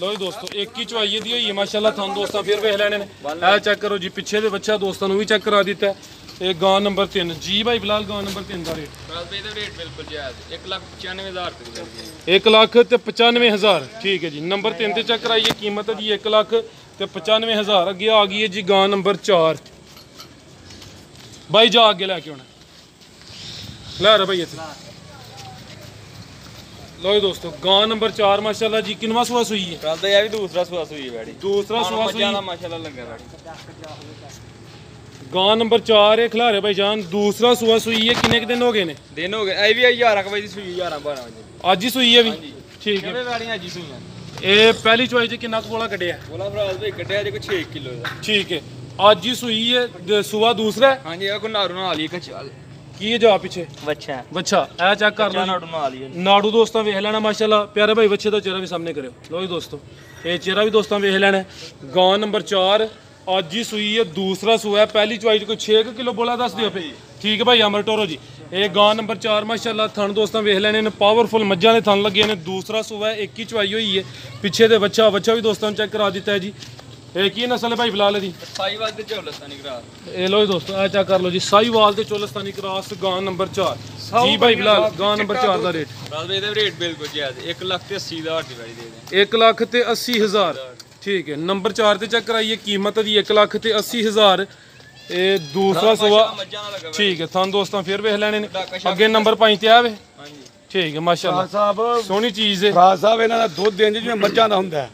ਲੋ ਜੀ ਦੋਸਤੋ ਇੱਕ ਹੀ ਚੁਆਈ ਦੀ ਹੋਈ ਹੈ ਮਾਸ਼ਾਅੱਲਾ ਤੁਹਾਨੂੰ ਦੋਸਤਾਂ ਫਿਰ ਵੇਖ ਲੈਣੇ ਨੇ। ਇਹ ਚੈੱਕ ਕਰੋ ਜੀ ਪਿੱਛੇ ਦੇ ਬੱਚਾ ਦੋਸਤਾਂ ਨੂੰ ਵੀ ਚੈੱਕ ਕਰਾ ਦਿੱਤਾ। ਇਹ ਗਾਂ ਨੰਬਰ 3 ਜੀ ਭਾਈ ਬਿਲਾਲ ਗਾਂ ਨੰਬਰ 3 ਦਾ ਰੇਟ ਭਰਾ ਦੇ ਰੇਟ ਬਿਲਕੁਲ ਜਾਇਜ਼ 1 ਲੱਖ 95000 ਤੱਕ ਦੇ 1 ਲੱਖ ਤੇ 95000 ਠੀਕ ਹੈ ਜੀ। ਨੰਬਰ 3 ਤੇ ਚੈੱਕ ਕਰਾਈਏ ਕੀਮਤ ਹੈ ਜੀ 1 ਲੱਖ ਤੇ 95000 ਅੱਗੇ ਆ ਗਈ ਹੈ ਜੀ ਗਾਂ ਨੰਬਰ 4 ਬਾਈ ਜਾ ਅੱਗੇ ਲੈ ਕੇ ਆਉਣਾ। ਲੈ ਰ ਭਾਈ ਇੱਥੇ। ਲੋ ਜੀ ਦੋਸਤੋ ਗਾਂ ਨੰਬਰ 4 ਮਾਸ਼ਾਅੱਲਾ ਜੀ ਕਿੰਨਵਾ ਸੂਆ ਸੂਈ ਹੈ? ਦਾ ਇਹ ਵੀ ਦੂਸਰਾ ਸੂਆ ਸੂਈ ਹੈ ਵਾਰੀ ਦੂਸਰਾ ਸੂਆ ਸੂਈ ਮੱਝਾਂ ਦਾ ਮਾਸ਼ਾਅੱਲਾ ਲੱਗਾ ਵਾਰੀ ਗਾਂ ਨੰਬਰ 4 ਹੈ ਖਿਲਾਰੇ ਭਾਈ ਜਾਨ ਦੂਸਰਾ ਸੂਆ ਸੂਈ ਹੈ ਕਿੰਨੇ ਕੁ ਦਿਨ ਹੋ ਗਏ ਨੇ? ਦਿਨ ਹੋ ਗਏ। ਇਹ ਵੀ 11 ਵਜੇ ਸੂਈ 11 12 ਵਜੇ ਅੱਜ ਹੀ ਸੂਈ ਹੈ ਵੀ? ਠੀਕ ਹੈ। ਕਿਵੇਂ ਵਾਲੀਆਂ ਅੱਜ ਹੀ ਸੂਈਆਂ? ਇਹ ਪਹਿਲੀ ਚੁਆਈ 'ਚ ਕਿੰਨਾ ਕੁ ਬੋਲਾ ਕੱਢਿਆ? ਬੋਲਾ ਭਰਾ ਦੇ ਕੱਢਿਆ ਜੇ ਕੋਈ 6 ਕਿਲੋ ਦਾ। ਠੀਕ ਹੈ। ਅੱਜ ਹੀ ਸੂਈ ਹੈ ਸੂਆ ਦੂਸਰਾ ਹੈ। ਹਾਂਜੀ ਇਹ ਕੋ ਨਾਰੂ ਨਾਲ ਹੀ ਕਚਾਲ ਕੀ ਹੈ ਜਵਾਬ ਪਿੱਛੇ? ਬੱਚਾ ਬੱਚਾ ਇਹ ਚੈੱਕ ਕਰ ਲਓ ਨਾਰੂ ਨਾਲ ਹੀ ਨਾੜੂ ਦੋਸਤਾਂ ਵੇਖ ਲੈਣਾ ਮਾਸ਼ਾਅੱਲਾ। ਪਿਆਰੇ ਭਾਈ ਬੱਚੇ ਦਾ ਚਿਹਰਾ ਵੀ ਸਾਹਮਣੇ ਕਰਿਓ। ਲੋ ਜੀ ਦੋਸਤੋ ਇਹ ਚਿਹਰਾ ਵੀ ਦੋਸਤਾਂ ਵੇਖ ਲੈਣਾ ਗਾਂ ਨੰਬਰ 4 ਅੱਜ ਹੀ ਸੂਈ ਹੈ ਦੂਸਰਾ ਸੂਆ ਪਹਿਲੀ ਚੁਆਈ 'ਚ ਕੋਈ 6 ਕਿਲੋ ਬੋਲਾ ਦੱਸ ਦਿਓ ਫੇ। ਠੀਕ ਹੈ ਭਾਈ ਅਮਰ ਟੋਰੋ ਜੀ। ਇਹ ਗਾਂ ਨੰਬਰ 4 ਮਾਸ਼ਾਅੱਲਾ ਥਣ ਦੋਸਤਾਂ ਵੇਖ ਲੈਣੇ ਨੇ ਪਾਵਰਫੁਲ ਮੱਝਾਂ ਦੇ ਥਣ ਲੱਗੇ ਨੇ ਦੂਸਰਾ ਸੂਆ ਹੈ ਇੱਕ ਹੀ ਚੁਆਈ ਹੋਈ ਹੈ ਪਿੱਛੇ ਦੇ ਬੱਚਾ ਬੱਚਾ ਵੀ ਦੋਸਤਾਂ ਨੂੰ ਚੈੱਕ ਕਰਾ ਦਿੱਤਾ ਹੈ ਜੀ। ਇਹ ਕੀ ਨਸਲ ਹੈ ਭਾਈ ਫਿਲਹਾਲ ਇਹਦੀ? ਸਾਈ ਵਾਲ ਤੇ ਝੋਲਸਤਾਨੀ ਕਰਾ ਇਹ ਲੋ ਜੀ ਦੋਸਤੋ ਆ ਚੈੱਕ ਕਰ ਲਓ ਜੀ ਸਾਈਵਾਲ ਤੇ ਚੋਲਸਤਾਨੀ ਕ੍ਰਾਸ ਗਾਂ ਨੰਬਰ 4 ਜੀ ਭਾਈ ਫਿਲਹਾਲ ਗਾਂ ਨੰਬਰ 4 ਦਾ ਰੇਟ ਦੇ ਇਹਦਾ ਰੇਟ ਬਿਲਕੁਲ ਜਾਇਜ਼ 1 ਲੱਖ ਤੇ 80 ਹਜ਼ਾਰ ਦੀ ਵਾਰੀ ਦੇ ਦੇ 1 ਲੱਖ ਤੇ 80 ਹਜ਼ਾਰ। ਠੀਕ ਹੈ ਨੰਬਰ 4 ਤੇ ਚੈੱਕ ਕਰਾਈਏ ਕੀਮਤ ਦੀ 1 ਲੱਖ ਤੇ 80 ਹਜ਼ਾਰ। ਇਹ ਦੂਸਰਾ ਸੂਆ ਠੀਕ ਹੈ ਤੁਹਾਨੂੰ ਦੋਸਤਾਂ ਫਿਰ ਵੇਖ ਲੈਣੇ ਨੇ। ਅੱਗੇ ਨੰਬਰ 5 ਤੇ ਆਵੇ। ਹਾਂਜੀ। ਠੀਕ ਹੈ ਮਾਸ਼ਾਅੱਲਾ। ਸਾਹਿਬ ਸੋਹਣੀ ਚੀਜ਼ ਹੈ। ਫਰਾਜ਼ ਸਾਹਿਬ ਇਹਨਾਂ ਦਾ ਦੁੱਧ ਦੇਣ ਜਿਵੇਂ ਮੱਝਾਂ ਦਾ ਹੁੰਦਾ ਹੈ।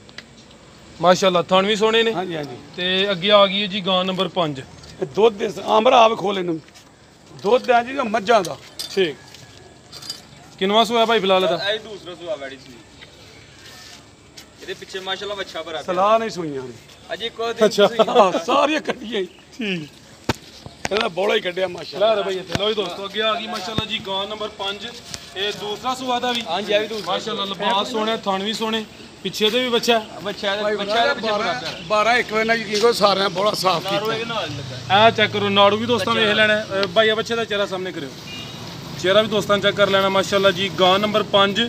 ਮਾਸ਼ਾਅੱਲਾ ਥਣ ਵੀ ਸੋਹਣੇ ਨੇ। ਹਾਂਜੀ ਹਾਂਜੀ। ਤੇ ਅੱਗੇ ਆ ਗਈ ਹੈ ਜੀ ਗਾਂ ਨੰਬਰ 5 ਇਹ ਦੁੱਧ ਦੇ ਆਮਰਾ ਆਵੇ ਖੋਲੇ ਨੂੰ ਦੁੱਧ ਹੈ ਜਿਵੇਂ ਮੱਝਾਂ ਦਾ। ਠੀਕ। ਕਿੰਨਵਾ ਸੂਆ ਭਾਈ ਫਿਲਹਾਲ ਦਾ ਇਹ ਦੂਸਰਾ ਸੁਆ ਵਾੜੀ ਸੀ। ਇਹਦੇ ਪਿੱਛੇ ਮਾਸ਼ਾਅੱਲਾ ਵੱਛਾ ਭਰਾ ਸਲਾਹ ਨਹੀਂ ਸੂਈਆਂ ਨੇ। ਅਜੇ ਕੋ ਦਿਨ ਅੱਛਾ। ਸਾਰੀਆਂ ਕੱਢੀਆਂ ਹੀ। ਠੀਕ। ਇਹਦਾ ਬੋਲਾ ਹੀ ਕੱਢਿਆ ਮਾਸ਼ਾ ਲੈ ਬਈ ਇੱਥੇ। ਲਓ ਜੀ ਦੋਸਤੋ ਅੱਗੇ ਆ ਗਈ ਮਾਸ਼ਾਅੱਲਾ ਜੀ ਗਾਂ ਨੰਬਰ 5 ਇਹ ਦੂਸਰਾ ਸੂਆ ਦਾ ਵੀ। ਹਾਂਜੀ ਇਹ ਵੀ ਦੂਸਰਾ। ਮਾਸ਼ਾਅੱਲਾ ਲਿਬਾਸ ਸੋਹਣੇ ਥਣ ਵੀ ਸੋਹਣੇ। ਪਿੱਛੇ ਦੇ ਵੀ ਬੱਚਾ। ਵੱਛਾ ਦਾ ਵੱਛਾ ਦਾ ਪਿੱਛੇ ਪਿਆ 12 ਇੱਕ ਵਜੇ ਨਾਲ ਕੀ ਕੋ ਸਾਰਿਆਂ ਬੋਲਾ ਸਾਫ਼ ਕੀਤਾ। ਆ ਚੈੱਕ ਕਰੋ ਨਾੜੂ ਵੀ ਦੋਸਤਾਂ ਵੇਖ ਲੈਣਾ। ਹੈ। ਅ, ਭਾਈ ਆ ਬੱਚੇ ਦਾ ਚਿਹਰਾ ਸਾਹਮਣੇ ਕਰਿਓ। ਚਿਹਰਾ ਵੀ ਦੋਸਤਾਂ ਚੈੱਕ ਕਰ ਲੈਣਾ ਮਾਸ਼ਾਅੱਲਾ ਜੀ ਗਾਂ ਨੰਬਰ 5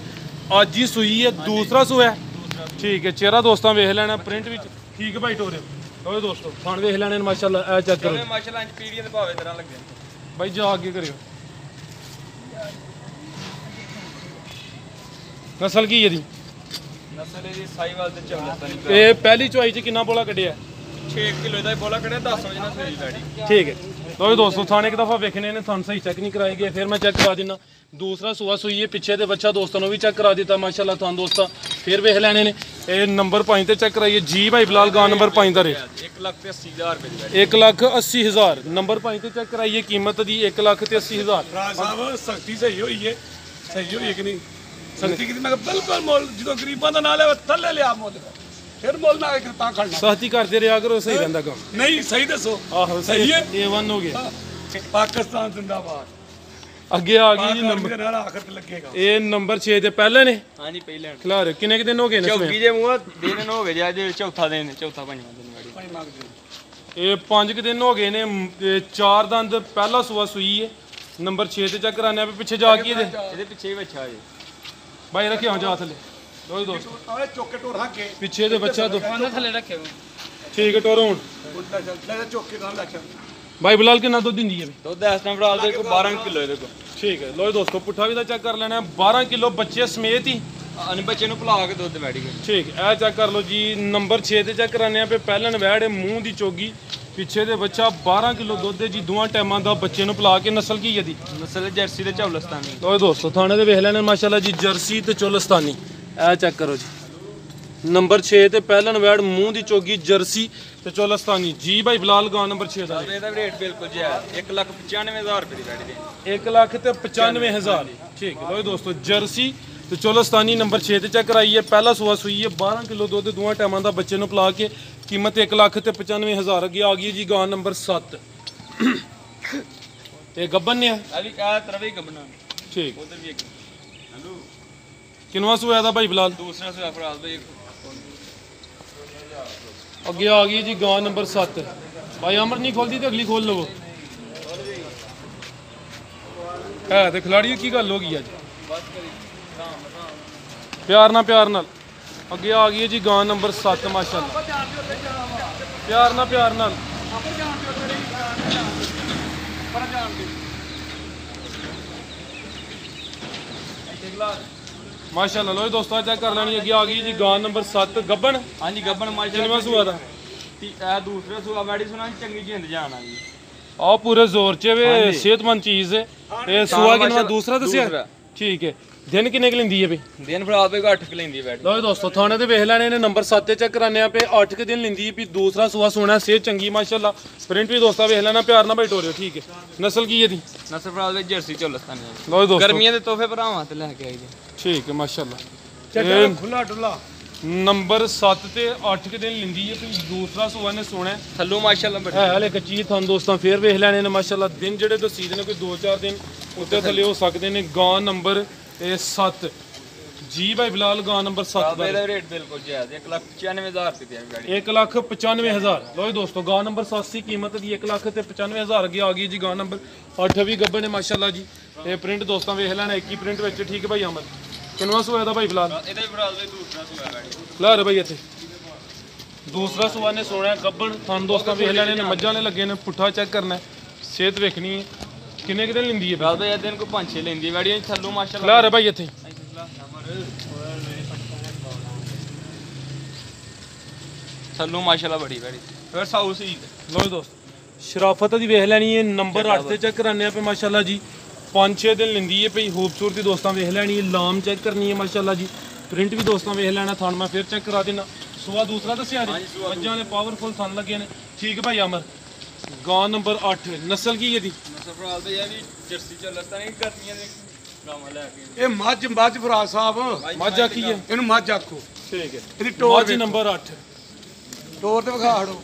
ਅੱਜ ਹੀ ਸੂਈ ਹੈ ਦੂਸਰਾ ਸੂਆ ਹੈ। ਠੀਕ ਹੈ ਚਿਹਰਾ ਦੋਸਤਾਂ ਵੇਖ ਲੈਣਾ ਪ੍ਰਿੰਟ ਵਿੱਚ। ਠੀਕ ਹੈ ਭਾਈ ਟੋਰੇ। ਓਏ ਦੋਸਤੋ ਥਣ ਵੇਖ ਲੈਣੇ ਨੇ ਮਾਸ਼ਾਅੱਲਾ ਇਹ ਚੈੱਕ ਕਰੋ। ਜਿਵੇਂ ਮਾਸ਼ਾਅੱਲਾ ਇੰਚ ਪੀੜੀਆਂ ਦੇ ਭਾਵੇਂ ਤਰ੍ਹਾਂ ਲੱਗੇ ਭਾਈ ਜਾ ਅੱਗੇ ਕਰਿਓ। ਨਸਲ ਕੀ ਇਹਦੀ? ਨਸਲ ਇਹਦੀ ਸਾਈਵਾਲ ਤੇ ਚੌਲਸਤਾਨੀ ਇਹ ਪਹਿਲੀ ਚੁਆਈ ਚ ਕਿੰਨਾ ਬੋਲਾ ਕੱਢਿਆ? 6 ਕਿਲੋ ਦਾ ਬੋਲਾ ਕੜਿਆ 10 ਵਜੇ ਨਾਲ ਸਹੀ ਲਾੜੀ ਠੀਕ ਹੈ। ਲੋ ਦੋਸਤੋ ਥਾਣੇ ਇੱਕ ਦਫਾ ਵੇਖਣੇ ਨੇ ਤੁਹਾਨੂੰ ਸਹੀ ਚੈੱਕ ਨਹੀਂ ਕਰਾਏ ਗਏ ਫਿਰ ਮੈਂ ਚੈੱਕ ਕਰਾ ਦਿੰਨਾ। ਦੂਸਰਾ ਸੂਆ ਸੂਈ ਹੈ ਪਿੱਛੇ ਦੇ ਬੱਚਾ ਦੋਸਤਾਂ ਨੂੰ ਵੀ ਚੈੱਕ ਕਰਾ ਦਿੱਤਾ ਮਾਸ਼ਾਅੱਲਾ ਤੁਹਾਨੂੰ ਦੋਸਤਾਂ ਫਿਰ ਵੇਖ ਲੈਣੇ ਨੇ। ਇਹ ਨੰਬਰ 5 ਤੇ ਚੈੱਕ ਕਰਾਈਏ ਜੀ ਭਾਈ ਬਿਲਾਲ ਗਾਂ ਨੰਬਰ 5 ਦਾ ਰੇ। 1 ਲੱਖ ਤੇ 80000 ਰੁਪਏ ਦੀ ਲਾੜੀ 1 ਲੱਖ 80 ਹਜ਼ਾਰ। ਨੰਬਰ 5 ਤੇ ਚੈੱਕ ਕਰਾਈਏ ਕੀਮਤ ਦੀ 1 ਲੱਖ ਤੇ 80 ਹਜ਼ਾਰ। ਰਾਜ ਸਾਹਿਬ ਸਖਤੀ ਸਹੀ ਹੋਈ ਏ। ਸਹੀ ਹੋਈ ਕਿ ਨਹੀਂ? ਸਖਤੀ ਕੀਤੀ ਮੈਂ ਬਿਲਕੁਲ ਮੁੱਲ ਜਦੋਂ ਗਰੀਬਾਂ ਦਾ ਨਾਲ ਹੈ ਥੱਲੇ ਲਿਆ ਮੁੱਲ। ਫਿਰ ਮੁੱਲ ਨਾ ਤਾਂ ਖੜਨਾ। ਸਖਤੀ ਕਰਦੇ ਰਿਹਾ ਕਰੋ ਸਹੀ ਰਹਿੰਦਾ ਕੰਮ। ਨਹੀਂ ਸਹੀ ਦੱਸੋ। ਆਹੋ ਸਹੀ ਹੈ ਇਹ ਵਨ ਹੋ ਗਿਆ। ਪਾਕਿਸਤਾਨ ਜ਼ਿੰਦਾਬਾਦ। ਅੱਗੇ ਆ ਗਈ ਜੀ ਨੰਬਰ ਦੇ ਨਾਲ ਆਖਰ ਤੇ ਲੱਗੇਗਾ। ਇਹ ਨੰਬਰ 6 ਦੇ ਪਹਿਲੇ ਨੇ। ਹਾਂਜੀ ਪਹਿਲੇ ਖਿਲਾਰ ਕਿੰਨੇ ਕੁ ਦਿਨ ਹੋ ਗਏ ਨੇ ਚੌਕੀ ਜੇ ਮੂੰਹ ਦਿਨ ਹੋ ਗਏ ਜੀ ਅੱਜ ਚੌਥਾ ਦਿਨ ਚੌਥਾ ਪੰਜਵਾਂ ਦਿਨ ਮੰਗਦੇ ਇਹ 5 ਕੁ ਦਿਨ ਹੋ ਗਏ ਨੇ ਚਾਰ ਦੰਦ ਪਹਿਲਾ ਸੂਆ ਸੂਈ ਹੈ ਨੰਬਰ 6 ਤੇ ਚੈੱਕ ਕਰਾਣੇ ਆ ਪਿੱਛੇ ਜਾ ਕੀ ਇਹਦੇ? ਇਹਦੇ ਪਿੱਛੇ ਹੀ ਵੱਛਾ ਜੀ। ਬਾਈ ਰੱਖਿਆ ਜਾ ਥੱਲੇ। ਦੋਈ ਦੋਸਤ। ਆਲੇ ਚੋਕੇ ਟੋਰ ਕੇ ਪਿੱਛੇ ਦੇ ਬੱਚਾ ਦੋ। ਥੱਲੇ ਰੱਖੇ ਹੋਏ ਠੀਕ ਹੈ ਟੋਰੋ ਹੁਣ। ਬੁੱਢਾ ਚੱਲ ਲੈ ਚੋਕੇ ਨਾਲ ਲੱਛ ਬਾਈ ਬਿਲਾਲ ਕਿੰਨਾ ਦੁੱਧ ਦਿੰਦੀ ਹੈ ਵੀ? ਦੁੱਧ ਇਸ ਟਾਈਮ ਭਰਾ ਦੇ ਕੋ 12 ਕਿਲੋ ਇਹਦੇ ਕੋ ਠੀਕ ਹੈ। ਲੋਈ ਦੋਸਤੋ ਪੁੱਠਾ ਵੀ ਦਾ ਚੈੱਕ ਕਰ ਲੈਣਾ ਹੈ। 12 ਕਿਲੋ ਬੱਚੇ ਸਮੇਤ ਹੀ। ਅਨ ਬੱਚੇ ਨੂੰ ਭੁਲਾ ਕੇ ਦੁੱਧ ਵੈੜੀ ਗਏ ਠੀਕ ਇਹ ਚੈੱਕ ਕਰ ਲਓ ਜੀ। ਨੰਬਰ 6 ਤੇ ਚੈੱਕ ਕਰਾਣੇ ਆ ਪੇ ਪਹਿਲਨ ਵੈੜ ਹੈ, ਮੂੰਹ ਦੀ ਚੋਗੀ। ਪਿੱਛੇ ਦੇ ਬੱਚਾ 12 ਕਿਲੋ ਦੁੱਧ ਹੈ ਜੀ। ਦੋਵਾਂ ਟਾਈਮਾਂ ਦਾ ਬੱਚੇ ਨੂੰ ਪਿਲਾ ਕੇ ਨਸਲ ਕੀ ਹੈ ਦੀ ਨਸਲ ਜਰਸੀ ਤੇ ਚੌਲਸਤਾਨੀ ਲੋ ਦੋਸਤੋ ਥਾਣੇ ਦੇ ਵੇਖ ਲੈਣੇ ਮਾਸ਼ਾਅੱਲਾ ਜੀ ਜਰਸੀ ਤੇ ਚੋਲਸਤਾਨੀ। ਇਹ ਚੈੱਕ ਕਰੋ ਜੀ। ਨੰਬਰ 6 ਤੇ ਪਹਿਲਨ ਵੈੜ ਮੂੰਹ ਦੀ ਚੋਗੀ ਜਰਸੀ ਤੇ ਚੋਲਸਤਾਨੀ ਜੀ ਭਾਈ ਬਿਲਾਲ ਗਾਂ ਨੰਬਰ 6 ਦਾ ਇਹਦਾ ਰੇਟ ਬਿਲਕੁਲ ਜਾਇਜ਼ 1 ਲੱਖ 95000 ਰੁਪਏ ਦੀ ਵੈੜੀ ਦੇ 1 ਲੱਖ ਤੇ 95000 ਠੀਕ ਹੈ ਲੋ ਦੋਸਤੋ ਜਰਸੀ ਤੇ ਚੋਲਸਤਾਨੀ ਨੰਬਰ 6 ਤੇ ਚੈੱਕ ਕਰਾਈਏ। ਪਹਿਲਾ ਸੂਆ ਸੂਈ ਹੈ 12 ਕਿਲੋ ਦੁੱਧ ਦੋਵਾਂ ਟਾਈਮਾਂ ਦਾ ਬੱਚੇ ਨੂੰ ਪਿਲਾ ਕੇ ਕੀਮਤ 1 ਲੱਖ ਤੇ 95000 ਅੱਗੇ ਆ ਗਈ ਜੀ ਗਾਂ ਨੰਬਰ 7 ਤੇ ਗੱਬਨ ਨੇ ਆ? ਆ ਤਰਵੇ ਕਬਨਾ ਠੀਕ। ਉਧਰ ਵੀ ਇੱਕ। ਕਿੰਨਵਾ ਸੂਆ ਦਾ ਭਾਈ ਬਿਲਾਲ? ਦੂਸਰਾ ਸੁਆ ਫਰਾਜ਼ ਭਾਈ ਅੱਗੇ ਆ ਗਈ ਜੀ ਗਾਂ ਨੰਬਰ 7 ਭਾਈ ਅਮਰ ਨਹੀਂ ਖੋਲਦੀ ਤੇ ਅਗਲੀ ਖੋਲ ਲਵੋ। ਹੈ ਤੇ ਖਿਲਾੜੀ ਕੀ ਗੱਲ ਹੋ ਗਈ ਅੱਜ? ਪਿਆਰ ਨਾਲ ਪਿਆਰ ਨਾਲ। ਅੱਗੇ ਆ ਗਈ ਹੈ ਜੀ ਗਾਂ ਨੰਬਰ 7 ਮਾਸ਼ਾਅੱਲਾ। ਪਿਆਰ ਨਾਲ ਪਿਆਰ ਨਾਲ। ਮਾਸ਼ਾਅੱਲਾ ਲੋ ਦੋਸਤੋ ਚੈੱਕ ਕਰ ਲੈਣੀ ਅੱਗੇ ਆ ਗਈ ਜੀ ਗਾਂ ਨੰਬਰ 7 ਗੱਬਨ ਹਾਂਜੀ ਗੱਬਨ ਮਾਸ਼ਾ ਕਿੰਨਵਾ ਸੂਆ ਦਾ? ਇਹ ਦੂਸਰਾ ਸੁਆ ਵੈੜੀ ਸੁਣਾ ਚੰਗੀ ਜਿੰਦ ਜਾਣਾ ਜੀ ਆ ਪੂਰੇ ਜ਼ੋਰ 'ਚ ਵੇ ਸਿਹਤਮੰਦ ਚੀਜ਼ ਹੈ। ਇਹ ਸੂਆ ਕਿੰਨਾ ਦੂਸਰਾ ਦੱਸਿਆ। ਠੀਕ ਹੈ। ਦਿਨ ਕਿੰਨੇ ਕੁ ਲੈਂਦੀ ਹੈ ਬਈ? ਦਿਨ ਭਾਈ 8 ਕ ਲੈਂਦੀ ਵੈੜੀ ਲੋ ਦੋਸਤੋ ਥਾਣੇ ਤੇ ਵੇਖ ਲੈਣੇ ਨੇ ਨੰਬਰ 7 ਤੇ ਚੈੱਕ ਕਰਾਨੇ ਆ ਪਏ 8 ਕੁ ਦਿਨ ਲੈਂਦੀ ਹੈ ਵੀ ਦੂਸਰਾ ਸੂਆ ਸੋਣਾ ਸਿਹਤ ਚੰਗੀ ਮਾਸ਼ਾਅੱਲਾ। ਪ੍ਰਿੰਟ ਵੀ ਦੋਸਤਾ ਵੇਖ ਲੈਣਾ ਪਿਆਰ ਨਾਲ ਭਾਈ ਟੋਰਿਓ ਠੀਕ ਹੈ। ਨਸਲ ਕੀ ਹੈ ਦੀ ਨਸਰ ਫਰਾਜ਼ ਭਾਈ ਜਰਸੀ ਚੌਲਸਤਾਨੀ ਲੋ ਦੋਸਤੋ। ਗਰਮੀਆਂ ਦੇ ਤੋਹਫੇ ਭਰਾਵਾਂ ਤੇ ਲੈ ਕੇ ਆਈ ਜੀ। ਠੀਕ ਹੈ ਮਾਸ਼ਾਅੱਲਾ। ਚੱਲ ਖੁੱਲਾ ਡੁੱਲਾ ਨੰਬਰ 7 ਤੇ 8 ਕੁ ਦਿਨ ਲੈਂਦੀ ਹੈ ਵੀ ਦੂਸਰਾ ਸੂਆ ਨੇ ਸੋਣਾ ਹੈ। ਥੱਲੋਂ ਮਾਸ਼ਾਅੱਲਾ ਬੜੀ ਹੈ ਹਲੇ ਕੱਚੀ ਤੁਹਾਨੂੰ ਦੋਸਤਾਂ ਫੇਰ ਵੇਖ ਲੈਣੇ ਨੇ ਮਾਸ਼ਾਅੱਲਾ। ਦਿਨ ਜਿਹੜੇ ਦੱਸੀ ਦੇ ਨੇ ਕੋਈ 2-4 ਦਿਨ ਉੱਤੇ ਥੱਲੇ ਹੋ ਸਕਦੇ ਨੇ ਗਾਂ ਨੰਬਰ ਇਹ 7 ਜੀ ਭਾਈ ਬਿਲਾਲ ਗਾਂ ਨੰਬਰ 7 ਫਰਾਜ਼ ਦਾ ਭਾਈ ਦਾ ਰੇਟ ਬਿਲਕੁਲ ਜਾਇਜ਼ 1 ਲੱਖ 95000 ਰੁਪਏ ਦੀ ਹੈ ਵੈੜੀ 1 ਲੱਖ 95000 ਲੋ ਜੀ ਦੋਸਤੋ ਗਾਂ ਨੰਬਰ 87 ਕੀਮਤ ਦੀ 1 ਲੱਖ ਤੇ 95000 ਅੱਗੇ ਆ ਗਈ ਜੀ ਗਾਂ ਨੰਬਰ। 8 ਵੀ ਗੱਬੇ ਨੇ ਮਾਸ਼ਾਅੱਲਾ ਜੀ। ਇਹ ਪ੍ਰਿੰਟ ਦੋਸਤਾਂ ਵੇਖ ਲੈਣਾ ਇੱਕ ਹੀ ਪ੍ਰਿੰਟ ਵਿੱਚ। ਠੀਕ ਹੈ ਭਾਈ ਅਮਨ? ਕਿੰਨਵਾ ਸੂਆ ਦਾ ਭਾਈ ਫਿਲਹਾਲ? ਇਹਦਾ ਵੀ ਫਰਾਜ਼ ਭਾਈ ਦੂਸਰਾ ਸੁਆ ਵੈੜੀ ਲੈ ਰੇ ਭਾਈ ਇੱਥੇ। ਦੂਸਰਾ ਸੂਆ ਨੇ ਸੋਣਾ ਗੱਬਣ। ਤੁਹਾਨੂੰ ਦੋਸਤਾਂ ਵੇਖ ਲੈਣੇ ਨੇ ਮੱਝਾਂ ਨੇ ਲੱਗੇ ਨੇ ਪੁੱਠਾ ਚੈੱਕ ਕਰਨਾ ਸਿਹਤ ਵੇਖਣੀ ਹੈ। ਕਿੰਨੇ ਕਿਤੇ ਲੈਂਦੀ ਹੈ ਭਾਈ ਇਹ ਦਿਨ ਕੋ 5-6 ਲੈਂਦੀ ਵੈੜੀ ਥੱਲੋਂ ਮਾਸ਼ਾਅੱਲਾ। ਲੈ ਰੇ ਭਾਈ ਇੱਥੇ। ਥੱਲੋਂ ਮਾਸ਼ਾਅੱਲਾ ਬੜੀ ਵੈੜੀ। ਫਿਰ ਸਾਊ ਸੀ। ਲੋ ਦੋਸਤ ਸ਼ਰਾਫਤ ਦੀ ਵੇਖ ਲੈਣੀ ਹੈ ਨੰਬਰ 8 ਤੇ ਚੈੱਕ ਕਰਾਨੇ ਆ ਪੇ ਮਾਸ਼ਾਅੱਲਾ ਜੀ। 5-6 ਦਿਨ ਲੈਂਦੀ ਹੈ ਭਈ ਖੂਬਸੂਰਤੀ ਦੋਸਤਾਂ ਵੇਖ ਲੈਣੀ ਹੈ ਲਾਮ ਚੈੱਕ ਕਰਨੀ ਹੈ ਮਾਸ਼ਾਅੱਲਾ ਜੀ। ਪ੍ਰਿੰਟ ਵੀ ਦੋਸਤਾਂ ਵੇਖ ਲੈਣਾ ਥਣ ਮੈਂ ਫਿਰ ਚੈੱਕ ਕਰਾ ਦੇਣਾ ਸੂਆ ਦੂਸਰਾ ਦੱਸਿਆ ਜੀ ਮੱਝਾਂ ਨੇ ਪਾਵਰਫੁਲ ਥਣ ਲੱਗੇ ਨੇ। ਠੀਕ ਭਾਈ ਅਮਰ। ਗਾਂ ਨੰਬਰ 8 ਨਸਲ ਕੀ ਹੈ ਦੀ ਨਸਰ ਫਰਾਜ਼ ਭਾਈ ਇਹ ਵੀ ਜਰਸੀ ਚੱਲਦਾ ਨਹੀਂ ਗਰਮੀਆਂ ਦੇ ਗਾਵਾਂ ਲੈ ਕੇ। ਇਹ ਮੱਝ ਮੱਝ ਫਰਾਜ ਸਾਹਿਬ। ਮੱਝ ਆ ਕੀ ਹੈ। ਇਹਨੂੰ ਮੱਝ ਆਖੋ। ਠੀਕ ਹੈ। ਇਹਦੀ ਟੋਰ ਮੱਝ ਨੰਬਰ 8 ਟੋਰ ਤੇ ਵਿਖਾ ਹੜੋ।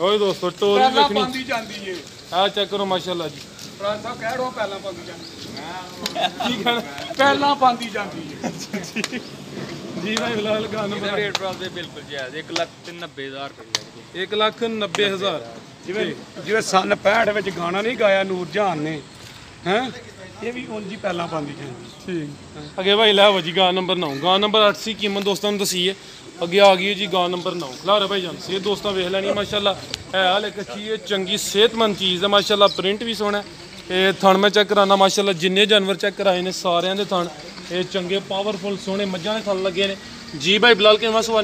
ਓਏ ਦੋਸਤੋ ਟੋਰ ਵੀ ਪਹਿਲਾਂ ਵੇਖਣੀ। ਪਾਉਂਦੀ ਜਾਂਦੀ ਏ। ਆ ਚੈੱਕ ਕਰੋ ਮਾਸ਼ਾਅੱਲਾ ਜੀ। ਪ੍ਰਾਂਤ ਸਾਹਿਬ ਕਹਿ ਰੋ ਪਹਿਲਾਂ ਪਾਉਂਦੀ ਜਾਂਦੀ ਕੀ ਕਹਿਣਾ ਪਹਿਲਾਂ ਪਾਉਂਦੀ ਜਾਂਦੀ ਏ। ਜੀ ਭਾਈ ਫਿਲਹਾਲ ਗਾ ਇਹਦਾ ਨੰਬਰ ਰੇਟ ਭਰਾ ਦੇ ਬਿਲਕੁਲ ਜਾਇਜ਼ 1 ਲੱਖ ਤੇ 90000 ਰੁਪਏ ਲੱਗੇ 1 ਲੱਖ 90 ਹਜ਼ਾਰ। ਜਿਵੇਂ ਜਿਵੇਂ ਸਨ 65 ਵਿੱਚ ਗਾਣਾ ਨਹੀਂ ਗਾਇਆ ਨੂਰ ਜਹਾਨ ਨੇ, ਹੈ? ਇਹ ਵੀ ਉਂਝ ਹੀ ਪਹਿਲਾਂ ਪਾਉਂਦੀ ਜਾਂਦੀ ਠੀਕ। ਅੱਗੇ ਭਾਈ ਲੈ ਵਜੀ ਗਾ ਨੰਬਰ 9 ਗਾ ਨੰਬਰ 8 ਸੀ, ਕੀਮਤ ਦੋਸਤਾਂ ਨੂੰ ਦਸੀ ਹੈ ਅੱਗੇ ਆ ਗਈ ਜੀ ਗਾ ਨੰਬਰ 9 ਖਲਾਰਾ ਭਾਈ ਜਾਨ ਸੇ ਦੋਸਤਾਂ ਵੇਖ ਲੈਣੀ, ਮਾਸ਼ਾਅੱਲਾ। ਹੈ ਹਾਲ ਇੱਕ ਅੱਛੀ ਚੰਗੀ, ਸਿਹਤਮੰਦ ਚੀਜ਼ ਹੈ, ਮਾਸ਼ਾਅੱਲਾ। ਪ੍ਰਿੰਟ ਵੀ ਸੋਹਣਾ ਹੈ। ਇਹ ਥਣ ਮੈਂ ਚੈੱਕ ਕਰਾਣਾ ਮਾਸ਼ਾਅੱਲਾ, ਜਿੰਨੇ ਜਾਨਵਰ ਚੈੱਕ ਕਰਾਏ ਨੇ, ਸਾਰਿਆਂ ਦੇ ਥਣ। ਇਹ ਚੰਗੇ ਪਾਵਰਫੁਲ ਸੋਹਣੇ ਮੱਝਾਂ ਦੇ ਥਣ ਲੱਗੇ ਨੇ। ਜੀ ਭਾਈ ਬਿਲਾਲ ਕਿੰਨਾ ਸੁਆ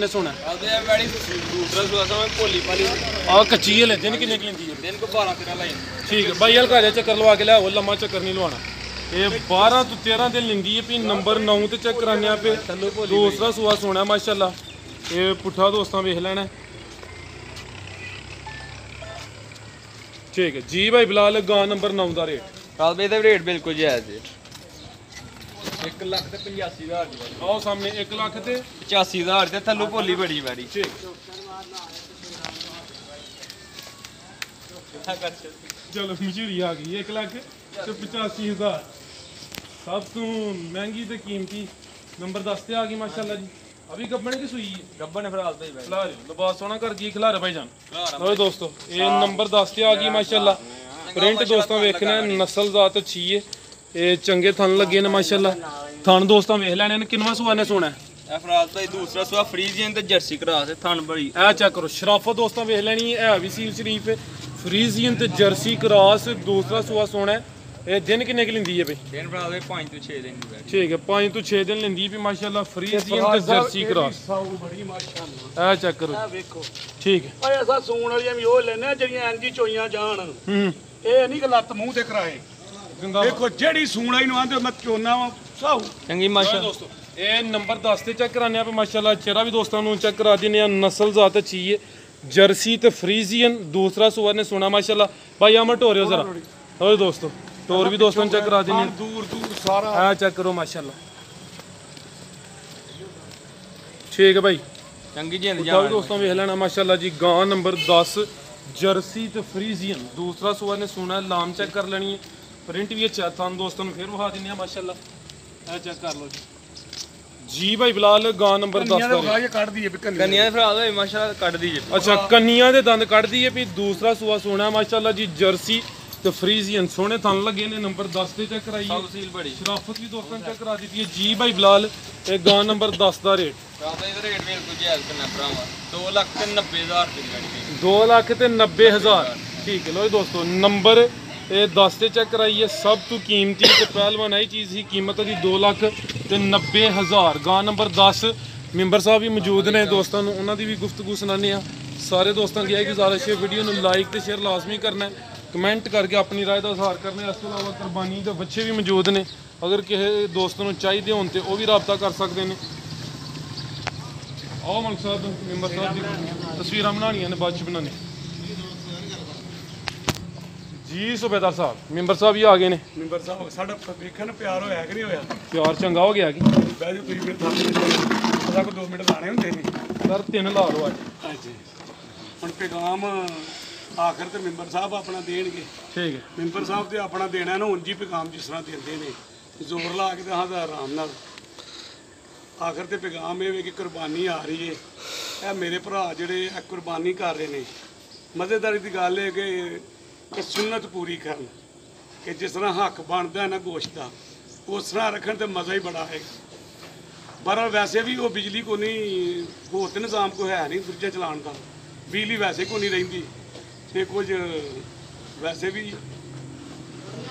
ਭੋਲੀ ਪਾਲੀ ਆ ਕੱਚੀ ਹੈ ਲੈਂਦੇ ਨੇ ਕਿੰਨੇ ਕੀ ਲੈਂਦੀ ਹੈ? ਦਿਨ ਕੋ 12 13 ਲਾਈ। ਠੀਕ ਹੈ ਬਾਈ ਹਲ ਘਰ ਚੱਕਰ ਲਵਾ ਕੇ ਲਿਆਓ ਲੰਮਾ ਚੱਕਰ ਨਹੀਂ ਲਵਾਉਣਾ। ਇਹ 12 ਤੋਂ 13 ਦਿਨ ਲੈਂਦੀ ਹੈ ਵੀ ਨੰਬਰ 9 ਤੇ ਚੈੱਕ ਕਰਾਨੇ ਆ ਪੇ ਦੂਸਰਾ ਸੂਆ ਸੋਹਣਾ ਮਾਸ਼ਾਅੱਲਾ। ਇਹ ਪੁੱਠਾ ਦੋਸਤਾਂ ਵੇਖ ਲੈਣਾ ਠੀਕ ਹੈ ਜੀ ਭਾਈ ਬਿਲਾਲ ਗਾ ਨੰਬਰ 9 ਦਾ ਰੇਟ। ਰਾਤ ਬਈ ਦਾ ਰੇਟ ਬਿਲਕੁਲ ਜਾਇਜ਼ ਹੈ। 1 ਲੱਖ ਤੇ 85000 ਦੀ ਬਾਈ ਆਓ ਸਾਹਮਣੇ 1 ਲੱਖ ਤੇ 85000 ਤੇ ਥੱਲੋਂ ਭੋਲੀ ਬੜੀ ਬੜੀ ਠੀਕ। ਚਲੋ ਮਸ਼ਹੂਰੀ ਆ ਗਈ 1 ਲੱਖ ਤੇ 85000 ਸਭ ਤੋਂ ਮਹਿੰਗੀ ਤੇ ਕੀਮਤੀ ਨੰਬਰ 10 ਤੇ ਆ ਗਈ ਮਾਸ਼ਾਅੱਲਾ ਜੀ। ਅਭੀ ਗੱਬਣ ਕੀ ਸੂਈ? ਹੈ ਗੱਬਾ ਨੇ ਫਰਾਲ ਦਾ ਹੀ ਬਾਈ। ਖਿਲਾ ਰਹੇ ਲਿਬਾਸ ਸੋਹਣਾ ਕਰ ਗਈ ਖਿਲਾ ਰਹੇ ਭਾਈ ਜਾਨ ਓਏ ਦੋਸਤੋ ਇਹ ਨੰਬਰ 10 ਤੇ ਆ ਗਈ ਮਾਸ਼ਾਅੱਲਾ। ਪ੍ਰਿੰਟ ਦੋਸਤਾਂ ਵੇਖਣਾ ਨਸਲ ਜ਼ਾਤ ਅੱਛੀ ਹੈ ਇਹ ਚੰਗੇ ਥਣ ਲੱਗੇ ਨੇ ਮਾਸ਼ਾਅੱਲਾ। ਥਣ ਦੋਸਤਾਂ ਵੇਖ ਲੈਣੇ ਨੇ ਕਿੰਨਵਾ ਸੂਆ ਨੇ ਸੋਹਣਾ। ਹੈ ਇਹ ਫਰਾਲ ਦਾ ਹੀ ਦੂਸਰਾ ਸੁਆ ਫਰੀਜ਼ੀਅਨ ਤੇ ਜਰਸੀ ਕਰਾਸ ਹੈ ਥਣ ਬੜੀ। ਇਹ ਚੈੱਕ ਕਰੋ ਸ਼ਰਾਫਤ ਦੋਸਤਾਂ ਵੇਖ ਲੈਣੀ ਹੈ ਇਹ ਵੀ ਸੀਲ ਸ਼ਰੀਫ। ਫਰੀਜ਼ੀਅਨ ਤੇ ਜਰਸੀ ਕਰਾਸ ਦੂਸਰਾ ਸੂਆ ਸੋਹਣਾ ਹੈ। ਇਹ ਦਿਨ ਕਿੰਨੇ ਕਿ ਲੈਂਦੀ ਹੈ ਬਈ? ਦਿਨ ਫਰਾਲ ਦੇ 5 ਤੋਂ 6 ਦਿਨ ਦੀ ਠੀਕ ਹੈ 5 ਤੋਂ 6 ਦਿਨ ਲੈਂਦੀ ਵੀ ਮਾਸ਼ਾਅੱਲਾ ਫਰੀਜ਼ੀਅਨ ਤੇ ਜਰਸੀ ਕਰਾਸ ਬੜੀ ਮਾਸ਼ਾਅੱਲਾ। ਇਹ ਚੈੱਕ ਕਰੋ। ਵੇਖੋ। ਠੀਕ ਹੈ। ਓਏ ਅਸਾਂ ਸੂਣ ਵਾਲੀਆਂ ਵੀ ਉਹ ਆ ਜਿਹੜੀਆਂ ਇੰਜੀ ਚੋਈਆਂ ਜਾਣ। ਹੂੰ। ਇਹ ਨਹੀਂ ਕਿ ਲੱਤ ਮੂੰਹ ਤੇ ਕਰਾਏ। ਜਿੰਦਾ ਵੇਖੋ ਜਿਹੜੀ ਸੂਣ ਵਾਲੀ ਨੂੰ ਆਂਦੇ ਮੈਂ ਚੋਨਾ ਵਾਂ। ਸਾਊ। ਚੰਗੀ ਮਾਸ਼ਾ ਦੋਸਤੋ ਇਹ ਨੰਬਰ 10 ਤੇ ਚੈੱਕ ਕਰਾਨੇ ਆ ਮਾਸ਼ਾਅੱਲਾ ਚਿਹਰਾ ਵੀ ਦੋਸਤਾਂ ਨੂੰ ਚੈੱਕ ਕਰਾ ਦਿੰਨੇ ਆ ਨਸਲ ਜ਼ਾਤ ਅੱਛੀ ਹੈ ਜਰਸੀ ਤੇ ਫਰੀਜ਼ੀਅਨ ਦੂਸਰਾ ਸੂਆ ਨੇ ਸੋਨਾ ਮਾਸ਼ਾਅੱਲਾ। ਭਾਈ ਆਮਟ ਹੋ ਰਿਓ ਜ਼ਰਾ। ਓਏ ਦੋਸਤੋ ਟੋਰ ਵੀ ਦੋਸਤਾਂ ਨੂੰ ਚੈੱਕ ਕਰਾ ਦਿੰਨੇ ਦੂਰ ਦੂਰ ਸਾਰਾ। ਆ ਚੈੱਕ ਕਰੋ ਮਾਸ਼ਾਅੱਲਾ। ਠੀਕ ਹੈ ਭਾਈ ਚੰਗੀ ਜਿੰਦ ਜਾਨ ਦੋਸਤੋਂ ਵੇਖ ਲੈਣਾ ਮਾਸ਼ਾਅੱਲਾ ਜੀ ਗਾਂ ਨੰਬਰ 10 ਜਰਸੀ ਤੇ ਫਰੀਜ਼ੀਅਨ। ਦੂਸਰਾ ਸੂਆ ਨੇ ਸੋਨਾ ਲਾਮ ਚੈੱਕ ਕਰ ਲੈਣੀ ਹੈ। ਪ੍ਰਿੰਟ ਵੀ ਅੱਛਾ ਤੁਹਾਨੂੰ ਦੋਸਤਾਂ ਨੂੰ ਫੇਰ ਵਿਖਾ ਦਿੰਨੇ ਆ ਮਾਸ਼ਾਅੱਲਾ। ਇਹ ਚੈੱਕ ਕਰ ਲਓ ਜੀ। ਜੀ ਭਾਈ ਬਿਲਾਲ ਗਾਂ ਨੰਬਰ 10 ਕੰਨੀਆਂ ਦਾ ਦੇ। ਵਿਖਾ ਕੇ ਕੱਢ ਦਈਏ ਵੀ ਕੰਨੀਆਂ ਕੰਨੀਆਂ ਦੇ ਫਰਾਲ ਹੋਏ ਮਾਸ਼ਾ ਕੱਢਦੀ ਜੇ ਅੱਛਾ ਕੰਨੀਆਂ ਦੇ ਦੰਦ ਕੱਢਦੀ ਹੈ ਵੀ ਦੂਸਰਾ ਸੂਆ ਸੋਨਾ ਮਾਸ਼ਾਅੱਲਾ ਜੀ ਜਰਸੀ ਤੇ ਫਰੀਜ਼ੀਅਨ ਸੋਹਣੇ ਥਣ ਲੱਗੇ ਨੇ ਨੰਬਰ 10 ਤੇ ਚੈੱਕ ਕਰਾਈਏ। ਸਭ ਸੀਲ ਬੜੀ। ਸ਼ਰਾਫਤ ਵੀ ਦੋਸਤਾਂ ਚੈੱਕ ਕਰਾ ਦਿੱਤੀ ਹੈ। ਜੀ ਭਾਈ ਬਿਲਾਲ ਇਹ ਗਾਂ ਨੰਬਰ 10 ਦਾ ਰੇਟ ਦਾ ਇਹਦਾ ਰੇਟ ਬਿਲਕੁਲ ਜਾਇਜ਼ ਕਰਨਾ ਭਰਾਵਾ। 2 ਲੱਖ ਤੇ 90000 ਰੁਪਏ ਦੀ ਗਾੜੀ 2 ਲੱਖ ਤੇ 90 ਹਜ਼ਾਰ। ਠੀਕ ਹੈ ਲੋ ਜੀ ਦੋਸਤੋ ਨੰਬਰ ਇਹ 10 ਤੇ ਚੈੱਕ ਕਰਾਈਏ ਸਭ ਤੋਂ ਕੀਮਤੀ ਤੇ ਪਹਿਲਵਾਨ ਆਈ ਚੀਜ਼ ਸੀ ਕੀਮਤ ਦੀ 2 ਲੱਖ ਤੇ 90 ਹਜ਼ਾਰ ਗਾਂ ਨੰਬਰ 10 ਮੈਂਬਰ ਸਾਹਿਬ ਵੀ ਮੌਜੂਦ ਨੇ ਦੋਸਤਾਂ ਨੂੰ ਉਹਨਾਂ ਦੀ ਵੀ ਗੁਫ਼ਤਗੂ ਸੁਣਾਉਂਦੇ ਆ ਸਾਰੇ ਦੋਸਤਾਂ ਦੀ ਇਹ ਗੁਜ਼ਾਰਿਸ਼ ਹੈ ਵੀਡੀਓ ਨੂੰ ਲਾਈਕ ਤੇ ਸ਼ੇਅਰ ਲਾਜ਼ਮੀ ਕਰਨਾ ਹੈ ਕਮੈਂਟ ਕਰਕੇ ਆਪਣੀ رائے ਦਾ ਇਜ਼ਹਾਰ ਕਰਨਾ ਹੈ ਇਸ ਤੋਂ ਇਲਾਵਾ ਕੁਰਬਾਨੀ ਦੇ ਬੱਚੇ ਵੀ ਮੌਜੂਦ ਨੇ ਅਗਰ ਕਿਸੇ ਦੋਸਤ ਨੂੰ ਚਾਹੀਦੇ ਹੋਣ ਤੇ ਉਹ ਵੀ ਰਾਬਤਾ ਕਰ ਸਕਦੇ ਨੇ ਆਓ ਮਲਕ ਸਾਹਿਬ ਮੈਂਬਰ ਸਾਹਿਬ ਦੀ ਤਸਵੀਰਾਂ ਬਣਾਉਣੀਆਂ ਨੇ ਬਾਅਦ ਚ ਬਣਾਉਣੇ ਜੀ ਸੁਬੇਦਾਰ ਸਾਹਿਬ ਮੈਂਬਰ ਸਾਹਿਬ ਹੀ ਆ ਗਏ ਨੇ। ਮੈਂਬਰ ਸਾਹਿਬ ਸਾਡਾ ਵੇਖਣ ਪਿਆਰ ਹੋਇਆ ਕਿ ਨਹੀਂ ਹੋਇਆ? ਪਿਆਰ ਚੰਗਾ ਹੋ ਗਿਆ ਕਿ? ਬਹਿ ਜਾ ਤੁਸੀਂ ਮੇਰੇ ਸਾਹਮਣੇ ਅਸਾਂ ਕੋ 2 ਮਿੰਟ ਲਾਣੇ ਹੁੰਦੇ ਨੇ। ਸਰ ਤਿੰਨ ਲਾ ਲਓ ਅੱਜ। ਹਾਂਜੀ। ਹੁਣ ਪੈਗਾਮ ਆਖਰ ਤੇ ਮੈਂਬਰ ਸਾਹਿਬ ਆਪਣਾ ਦੇਣਗੇ। ਠੀਕ ਹੈ। ਮੈਂਬਰ ਸਾਹਿਬ ਤੇ ਆਪਣਾ ਦੇਣਾ ਨਾ ਉਂਝ ਹੀ ਪੈਗਾਮ ਜਿਸ ਤਰ੍ਹਾਂ ਦਿੰਦੇ ਨੇ। ਜ਼ੋਰ ਲਾ ਕੇ ਤੇ ਹਾਂ ਤਾਂ ਆਰਾਮ ਨਾਲ। ਆਖਰ ਤੇ ਪੈਗਾਮ ਇਹ ਵੇ ਕਿ ਕੁਰਬਾਨੀ ਆ ਰਹੀ ਏ। ਇਹ ਮੇਰੇ ਭਰਾ ਜਿਹੜੇ ਇਹ ਕੁਰਬਾਨੀ ਕਰ ਰਹੇ ਨੇ। ਮਜ਼ੇਦਾਰੀ ਦੀ ਗੱਲ ਇਹ ਕਿ ਇਹ ਸੁਨਨਤ ਪੂਰੀ ਕਰਨ ਕਿ ਜਿਸ ਤਰ੍ਹਾਂ ਹੱਕ ਬਣਦਾ ਹੈ ਨਾ ਗੋਸ਼ਤ ਦਾ ਉਸ ਤਰ੍ਹਾਂ ਰੱਖਣ ਤੇ ਮਜ਼ਾ ਹੀ ਬੜਾ ਹੈ ਪਰ ਵੈਸੇ ਵੀ ਉਹ ਬਿਜਲੀ ਕੋ ਨਹੀਂ ਹੋਰ ਤੇ ਨਿਜ਼ਾਮ ਕੋ ਹੈ ਨਹੀਂ ਫਰਿੱਜਾਂ ਚਲਾਉਣ ਦਾ। ਬਿਜਲੀ ਵੈਸੇ ਕੋ ਨਹੀਂ ਰਹਿੰਦੀ। ਤੇ ਕੁਝ ਵੈਸੇ ਵੀ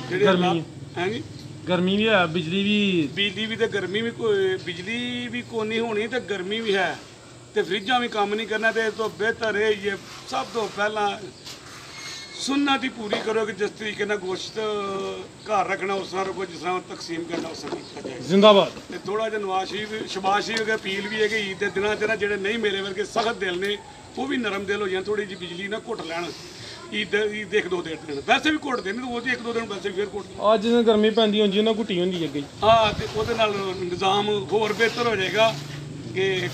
ਜਿਹੜੇ ਗਰਮੀ ਹੈ ਜੀ? ਗਰਮੀ ਵੀ ਹੈ ਬਿਜਲੀ ਵੀ ਬਿਜਲੀ ਵੀ ਤੇ ਗਰਮੀ ਵੀ ਕੋਈ ਬਿਜਲੀ ਵੀ ਕੋਈ ਨਹੀਂ ਹੋਣੀ ਤੇ ਗਰਮੀ ਵੀ ਹੈ। ਤੇ ਫਰਿੱਜਾਂ ਵੀ ਕੰਮ ਨਹੀਂ ਕਰਨਾ ਤੇ ਇਹ ਤੋਂ ਬਿਹਤਰ ਇਹ ਇਹ ਸਭ ਤੋਂ ਪਹਿਲਾਂ ਸੁਨਨਤ ਦੀ ਪੂਰੀ ਕਰੋ ਕਿ ਜਿਸ ਤਰੀਕੇ ਨਾਲ ਗੋਸ਼ਤ ਘਰ ਰੱਖਣਾ ਉਸ ਤਰ੍ਹਾਂ ਰੱਖੋ ਜਿਸ ਤਰ੍ਹਾਂ ਤਕਸੀਮ ਕਰਨਾ ਉਸ ਤਰ੍ਹਾਂ ਕੀਤਾ ਜਾਏ ਜ਼ਿੰਦਾਬਾਦ ਤੇ ਥੋੜਾ ਜਿਹਾ ਸ਼ਰੀਫ ਸ਼ਬਾਜ਼ ਸ਼ਰੀਫ ਅਗੇ ਅਪੀਲ ਵੀ ਹੈ ਕਿ ਈਦ ਦੇ ਦਿਨਾਂ 'ਚ ਨਾ ਜਿਹੜੇ ਨਹੀਂ ਮੇਰੇ ਵਰਗੇ ਸਖਤ ਦਿਲ ਨੇ ਉਹ ਵੀ ਨਰਮ ਦਿਲ ਹੋ ਜਾਣ ਥੋੜੀ ਜਿਹੀ ਬਿਜਲੀ ਨਾ ਘੁੱਟ ਲੈਣ ਈਦ ਈਦ ਦੇ ਇੱਕ ਦੋ ਦਿਨ ਦੇਣ ਵੈਸੇ ਵੀ ਘੁੱਟ ਦੇਣ ਉਹ ਜੀ ਇੱਕ ਦੋ ਦਿਨ ਵੈਸੇ ਫਿਰ ਘੁੱਟ ਦੇਣ। ਅੱਜ ਜਿਵੇਂ ਗਰਮੀ ਪੈਂਦੀ ਹੁੰਦੀ ਉਹਨਾਂ ਘੁੱਟੀ ਹੁੰਦੀ ਅੱਗੇ ਹੀ। ਹਾਂ ਤੇ ਉਹਦੇ ਨਾਲ ਨਿਜ਼ਾਮ ਹੋਰ ਬਿਹਤਰ ਹੋ ਜਾਏਗਾ ਕਿ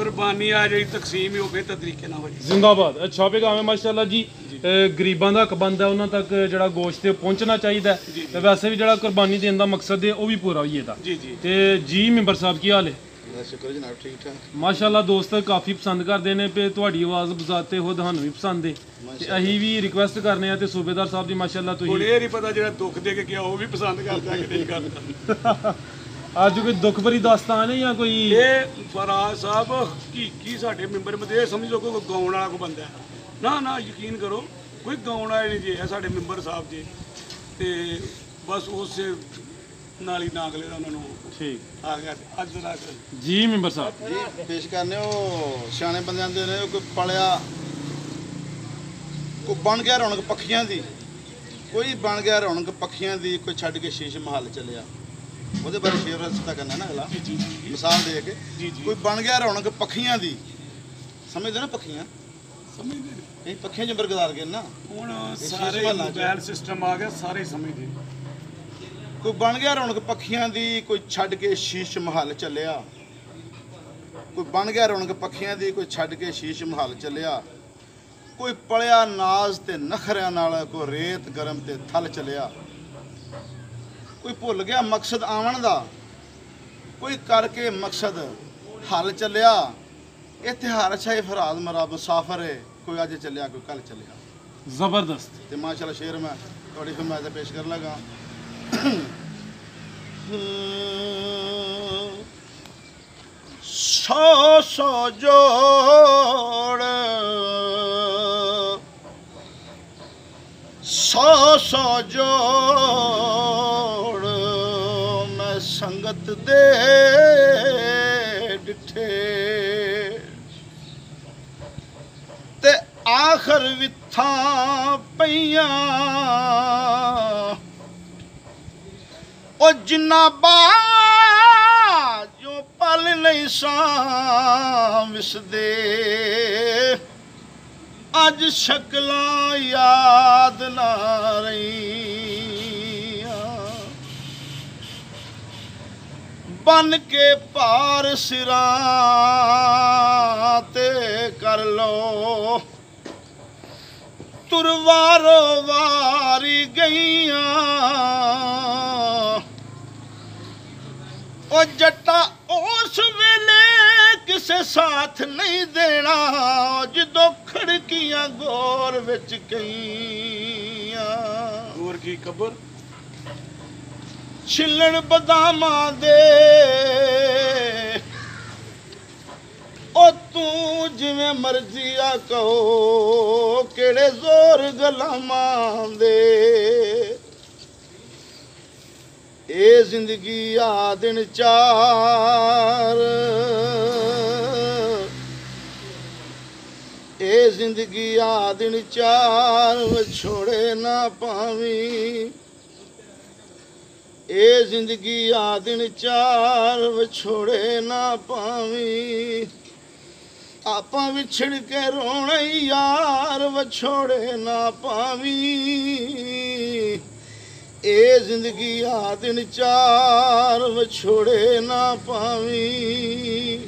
ਕੁਰਬਾਨੀ ਆ ਜਾਈ ਤਕਸੀਮ ਹੀ ਬਿਹਤਰ ਤਰੀਕੇ ਨਾਲ ਹੋ ਜਾਏ ਜ਼ਿੰਦਾਬਾਦ। ਅੱਛਾ ਹੈ ਮਾਸ਼ਾਅੱਲਾ ਜੀ ਗਰੀਬਾਂ ਦਾ ਹੱਕ ਬਣਦਾ ਉਹਨਾਂ ਤੱਕ ਜਿਹੜਾ ਗੋਸ਼ਤ ਪਹੁੰਚਣਾ ਚਾਹੀਦਾ ਹੈ। ਤੇ ਵੈਸੇ ਵੀ ਜਿਹੜਾ ਕੁਰਬਾਨੀ ਦੇਣ ਦਾ ਮਕਸਦ ਹੈ ਉਹ ਵੀ ਪੂਰਾ ਹੋਈ ਇਹਦਾ ਜੀ ਜੀ। ਤੇ ਜੀ ਮੈਂਬਰ ਸਾਹਿਬ ਕੀ ਹਾਲ ਹੈ? ਸ਼ੁਕਰ ਜਨਾਬ ਠੀਕ ਠਾਕ ਮਾਸ਼ਾਅੱਲਾ ਦੋਸਤ ਕਾਫੀ ਪਸੰਦ ਕਰਦੇ ਨੇ ਤੇ ਤੁਹਾਡੀ ਆਵਾਜ਼ ਬਜ਼ਾਤੇ ਹੋ ਤੁਹਾਨੂੰ ਵੀ ਪਸੰਦ ਹੈ ਤੇ ਅਸੀਂ ਵੀ ਰਿਕੁਐਸਟ ਕਰਨੇ ਆ ਤੇ ਸੂਬੇਦਾਰ ਸਾਹਿਬ ਦੀ ਮਾਸ਼ਾਅੱਲਾ ਹੁਣ ਤੁਸੀਂ ਇਹ ਨਹੀਂ ਪਤਾ ਜਿਹੜਾ ਦੁੱਖ ਦੇ ਕੇ ਗਿਆ ਉਹ ਵੀ ਪਸੰਦ ਕਰਦਾ ਕਿ ਨਹੀਂ ਕਰਦਾ। ਅੱਜ ਕੋਈ ਦੁੱਖ ਭਰੀ ਦਾਸਤਾਨ ਹੈ ਜਾਂ ਕੋਈ ਇਹ ਫਰਾਜ਼ ਸਾਹਿਬ ਹਕੀਕੀ ਸਾਡੇ ਮੈਂਬਰ ਇਹ ਸਮਝ ਲਓ ਕੋਈ ਗਾਉਣ ਵਾਲਾ ਕੋ ਬੰਦਾ ਹੈ। ਨਾ ਨਾ ਯਕੀਨ ਕਰੋ ਕੋਈ ਗਾਉਣ ਵਾਲਾ ਨਹੀਂ ਜੀ ਇਹ ਸਾਡੇ ਮੈਂਬਰ ਸਾਹਿਬ ਜੀ। ਤੇ ਬਸ ਉਸੇ ਨਾਲ ਹੀ ਨਾਗਲੇ ਦਾ ਉਹਨਾਂ ਨੂੰ ਠੀਕ। ਆ ਗਿਆ ਤੇ ਅੱਜ ਦਾ ਜੀ ਮੈਂਬਰ ਸਾਹਿਬ। ਜੀ ਪੇਸ਼ ਕਰਨੇ ਉਹ ਸਿਆਣੇ ਬੰਦਿਆਂ ਦੇ ਨੇ ਕੋਈ ਪਲਿਆ ਕੋਈ ਬਣ ਗਿਆ ਰੌਣਕ ਪੱਖੀਆਂ ਦੀ ਕੋਈ ਬਣ ਗਿਆ ਰੌਣਕ ਪੱਖੀਆਂ ਦੀ ਕੋਈ ਛੱਡ ਕੇ ਸ਼ੀਸ਼ ਮਹੱਲ ਚਲਿਆ। ਉਹਦੇ ਬਾਰੇ ਸ਼ੇਰ ਰਚਤਾ ਕਰਨਾ ਨਾ ਅਗਲਾ। ਮਿਸਾਲ ਦੇ ਕੇ। ਕੋਈ ਬਣ ਗਿਆ ਰੌਣਕ ਪੱਖੀਆਂ ਦੀ। ਸਮਝਦੇ ਨਾ ਪੱਖੀਆਂ? ਸਮਝਦੇ ਨੇ। ਇਹ ਪੱਖੀਆਂ ਚ ਬਰਗਦਾਰ ਗਏ ਨਾ। ਹੁਣ ਸਾਰੇ। ਮੋਬਾਈਲ ਸਿਸਟਮ ਆ ਗਿਆ ਸਾਰੇ ਸਮਝਦੇ। ਕੋਈ ਬਣ ਗਿਆ ਰੌਣਕ ਪੱਖੀਆਂ ਦੀ ਕੋਈ ਛੱਡ ਕੇ ਸ਼ੀਸ਼ ਮਹੱਲ ਚੱਲਿਆ। ਕੋਈ ਬਣ ਗਿਆ ਰੌਣਕ ਪੱਖੀਆਂ ਦੀ ਕੋਈ ਛੱਡ ਕੇ ਸ਼ੀਸ਼ ਮਹੱਲ ਚੱਲਿਆ। ਕੋਈ ਪਲਿਆ ਨਾਜ਼ ਤੇ ਨਖਰਿਆਂ ਨਾਲ ਕੋਈ ਰੇਤ ਗਰਮ ਤੇ ਥਲ ਚੱਲਿਆ। ਕੋਈ ਭੁੱਲ ਗਿਆ ਮਕਸਦ ਆਵਣ ਦਾ? ਕੋਈ ਕਰਕੇ ਮਕਸਦ ਹੱਲ ਚੱਲਿਆ? ਇਹ ਤਿਉਹਾਰ ਛਾਏ ਫਰਾਦ ਮਰਾ ਮੁਸਾਫਰ ਹੈ ਕੋਈ ਅੱਜ ਚੱਲਿਆ ਕੋਈ ਕੱਲ ਚੱਲਿਆ। ਜ਼ਬਰਦਸਤ। ਤੇ ਮਾਸ਼ਾਅੱਲਾ ਸ਼ੇਰ ਮੈਂ ਤੁਹਾਡੀ ਖਿਦਮਤ ਤੇ ਪੇਸ਼ ਕਰਨ ਲੱਗਾ। ਸੋ ਸੋ ਜੋੜ। ਸੋ ਸੋ ਜੋੜ। िسٺي تي آخر به ٿيا او جن با جو پل نه اڄ شڪلا ياد نه ਬਨ ਕੇ ਭਾਰ ਸਿਰਾਂ ਤੇ ਕਰ ਲੋ। ਤੁਰਵਾਰੋ ਵਾਰੀ ਗਈਆਂ। ਉਹ ਜੱਟਾ ਉਸ ਵੇਲੇ ਕਿਸੇ ਸਾਥ ਨਹੀਂ ਦੇਣਾ। ਜਦੋਂ ਖੜਕੀਆਂ ਗੋਰ ਵਿੱਚ ਗਈਆਂ ਹੋਰ ਕੀ ਕਬਰ ਛਿੱਲਣ ਬਦਾਮਾਂ ਦੇ। ਓ ਤੂੰ ਜਿਵੇਂ ਮਰਜ਼ੀ ਆ ਕਹੋ, ਕਿਹੜੇ ਜ਼ੋਰ ਗਲਾਮਾਂ ਦੇ। ਇਹ ਜ਼ਿੰਦਗੀ ਆ ਦਿਨ ਚਾਰ। ਇਹ ਜ਼ਿੰਦਗੀ ਆ ਦਿਨ ਚਾਰ, ਛੋੜੇ ਨਾ ਪਾਵੀਂ। ਇਹ ਜ਼ਿੰਦਗੀ ਆ ਦਿਨ ਚਾਰ ਵਿਛੋੜੇ ਨਾ ਪਾਵੀਂ। ਆਪਾਂ ਵਿਛੜ ਕੇ ਰੋਣਾ ਈ ਯਾਰ, ਵਿਛੋੜੇ ਨਾ ਪਾਵੀਂ। ਇਹ ਜ਼ਿੰਦਗੀ ਆ ਦਿਨ ਚਾਰ ਵਿਛੋੜੇ ਨਾ ਪਾਵੀਂ।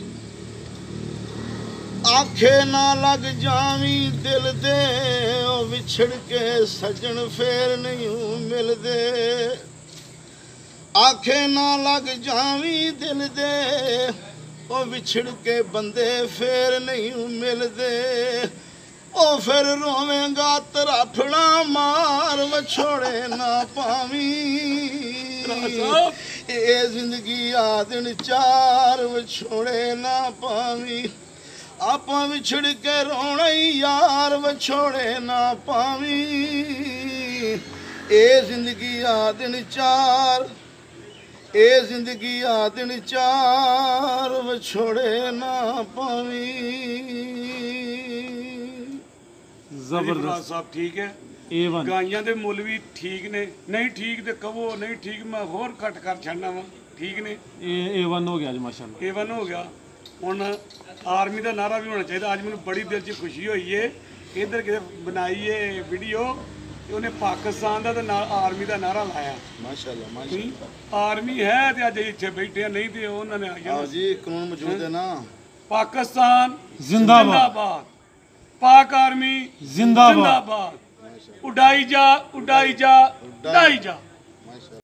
ਆਖੇ ਨਾ ਲੱਗ ਜਾਵੀਂ ਦਿਲ ਦੇ, ਉਹ ਵਿਛੜ ਕੇ ਸਜਣ ਫੇਰ ਨਹੀਂ ਮਿਲਦੇ। ਆਖੇ ਨਾ ਲੱਗ ਜਾਵੀ ਦਿਲ ਦੇ, ਉਹ ਵਿਛੜ ਕੇ ਬੰਦੇ ਫੇਰ ਨਹੀਂ ਮਿਲਦੇ। ਉਹ ਫਿਰ ਰੋਵੇਂਗਾ ਤਰਾਫਣਾ ਮਾਰ ਵਿਛੋੜੇ ਨਾ ਪਾਵੀਂ। ਇਹ ਜ਼ਿੰਦਗੀ ਆ ਚਾਰ ਵਿਛੋੜੇ ਨਾ ਪਾਵੀਂ। ਆਪਾਂ ਵਿਛੜ ਕੇ ਰੋਣਾ ਈ ਯਾਰ ਵਿਛੋੜੇ ਨਾ ਪਾਵੀਂ। ਇਹ ਜ਼ਿੰਦਗੀ ਆ ਚਾਰ ਇਹ ਜ਼ਿੰਦਗੀ ਆ ਦਿਨ ਚਾਰ ਵਿਛੋੜੇ ਨਾ ਪਾਵੀਂ। ਜ਼ਬਰਦਸਤ। ਸਾਹਿਬ ਠੀਕ ਹੈ। A1 ਗਾਈਆਂ ਦੇ ਮੁੱਲ ਵੀ ਠੀਕ ਨੇ। ਨਹੀਂ ਠੀਕ ਤੇ ਕਹੋ ਨਹੀਂ ਠੀਕ ਮੈਂ ਹੋਰ ਘੱਟ ਕਰ ਛੱਡਣਾ ਵਾ। ਠੀਕ ਨੇ? ਇਹ A1 ਹੋ ਗਿਆ ਅੱਜ ਮਾਸ਼ਾਅੱਲਾ। ਏਵਨ ਹੋ ਗਿਆ। ਹੁਣ ਆਰਮੀ ਦਾ ਨਾਰਾ ਵੀ ਹੋਣਾ ਚਾਹੀਦਾ। ਅੱਜ ਮੈਨੂੰ ਬੜੀ ਦਿਲ 'ਚ ਖੁਸ਼ੀ ਹੋਈ ਏ। ਇੱਧਰ ਕਿਤੇ ਬਣਾਈ ਏ ਵੀਡੀਓ ਤੇ ਉਹਨੇ ਪਾਕਿਸਤਾਨ ਦਾ ਤੇ ਨਾਲ ਆਰਮੀ ਦਾ ਨਾਰਾ ਲਾਇਆ। ਮਾਸ਼ਾਅੱਲਾ ਮਾਸ਼ਾਅੱਲਾ। ਆਰਮੀ ਹੈ ਤੇ ਅੱਜ ਇੱਥੇ ਬੈਠੇ ਆ, ਨਹੀਂ ਤੇ ਉਹਨਾਂ ਨੇ ਆ ਜਾਣਾ ਜੀ ਕਾਨੂੰਨ ਮੌਜੂਦ ਹੈ ਨਾ। ਪਾਕਿਸਤਾਨ ਜ਼ਿੰਦਾਬਾਦ। ਪਾਕ ਆਰਮੀ ਜ਼ਿੰਦਾਬਾਦ। ਉਡਾਈ ਜਾ ਉਡਾਈ ਜਾ ਉਡਾਈ। ਜਾ।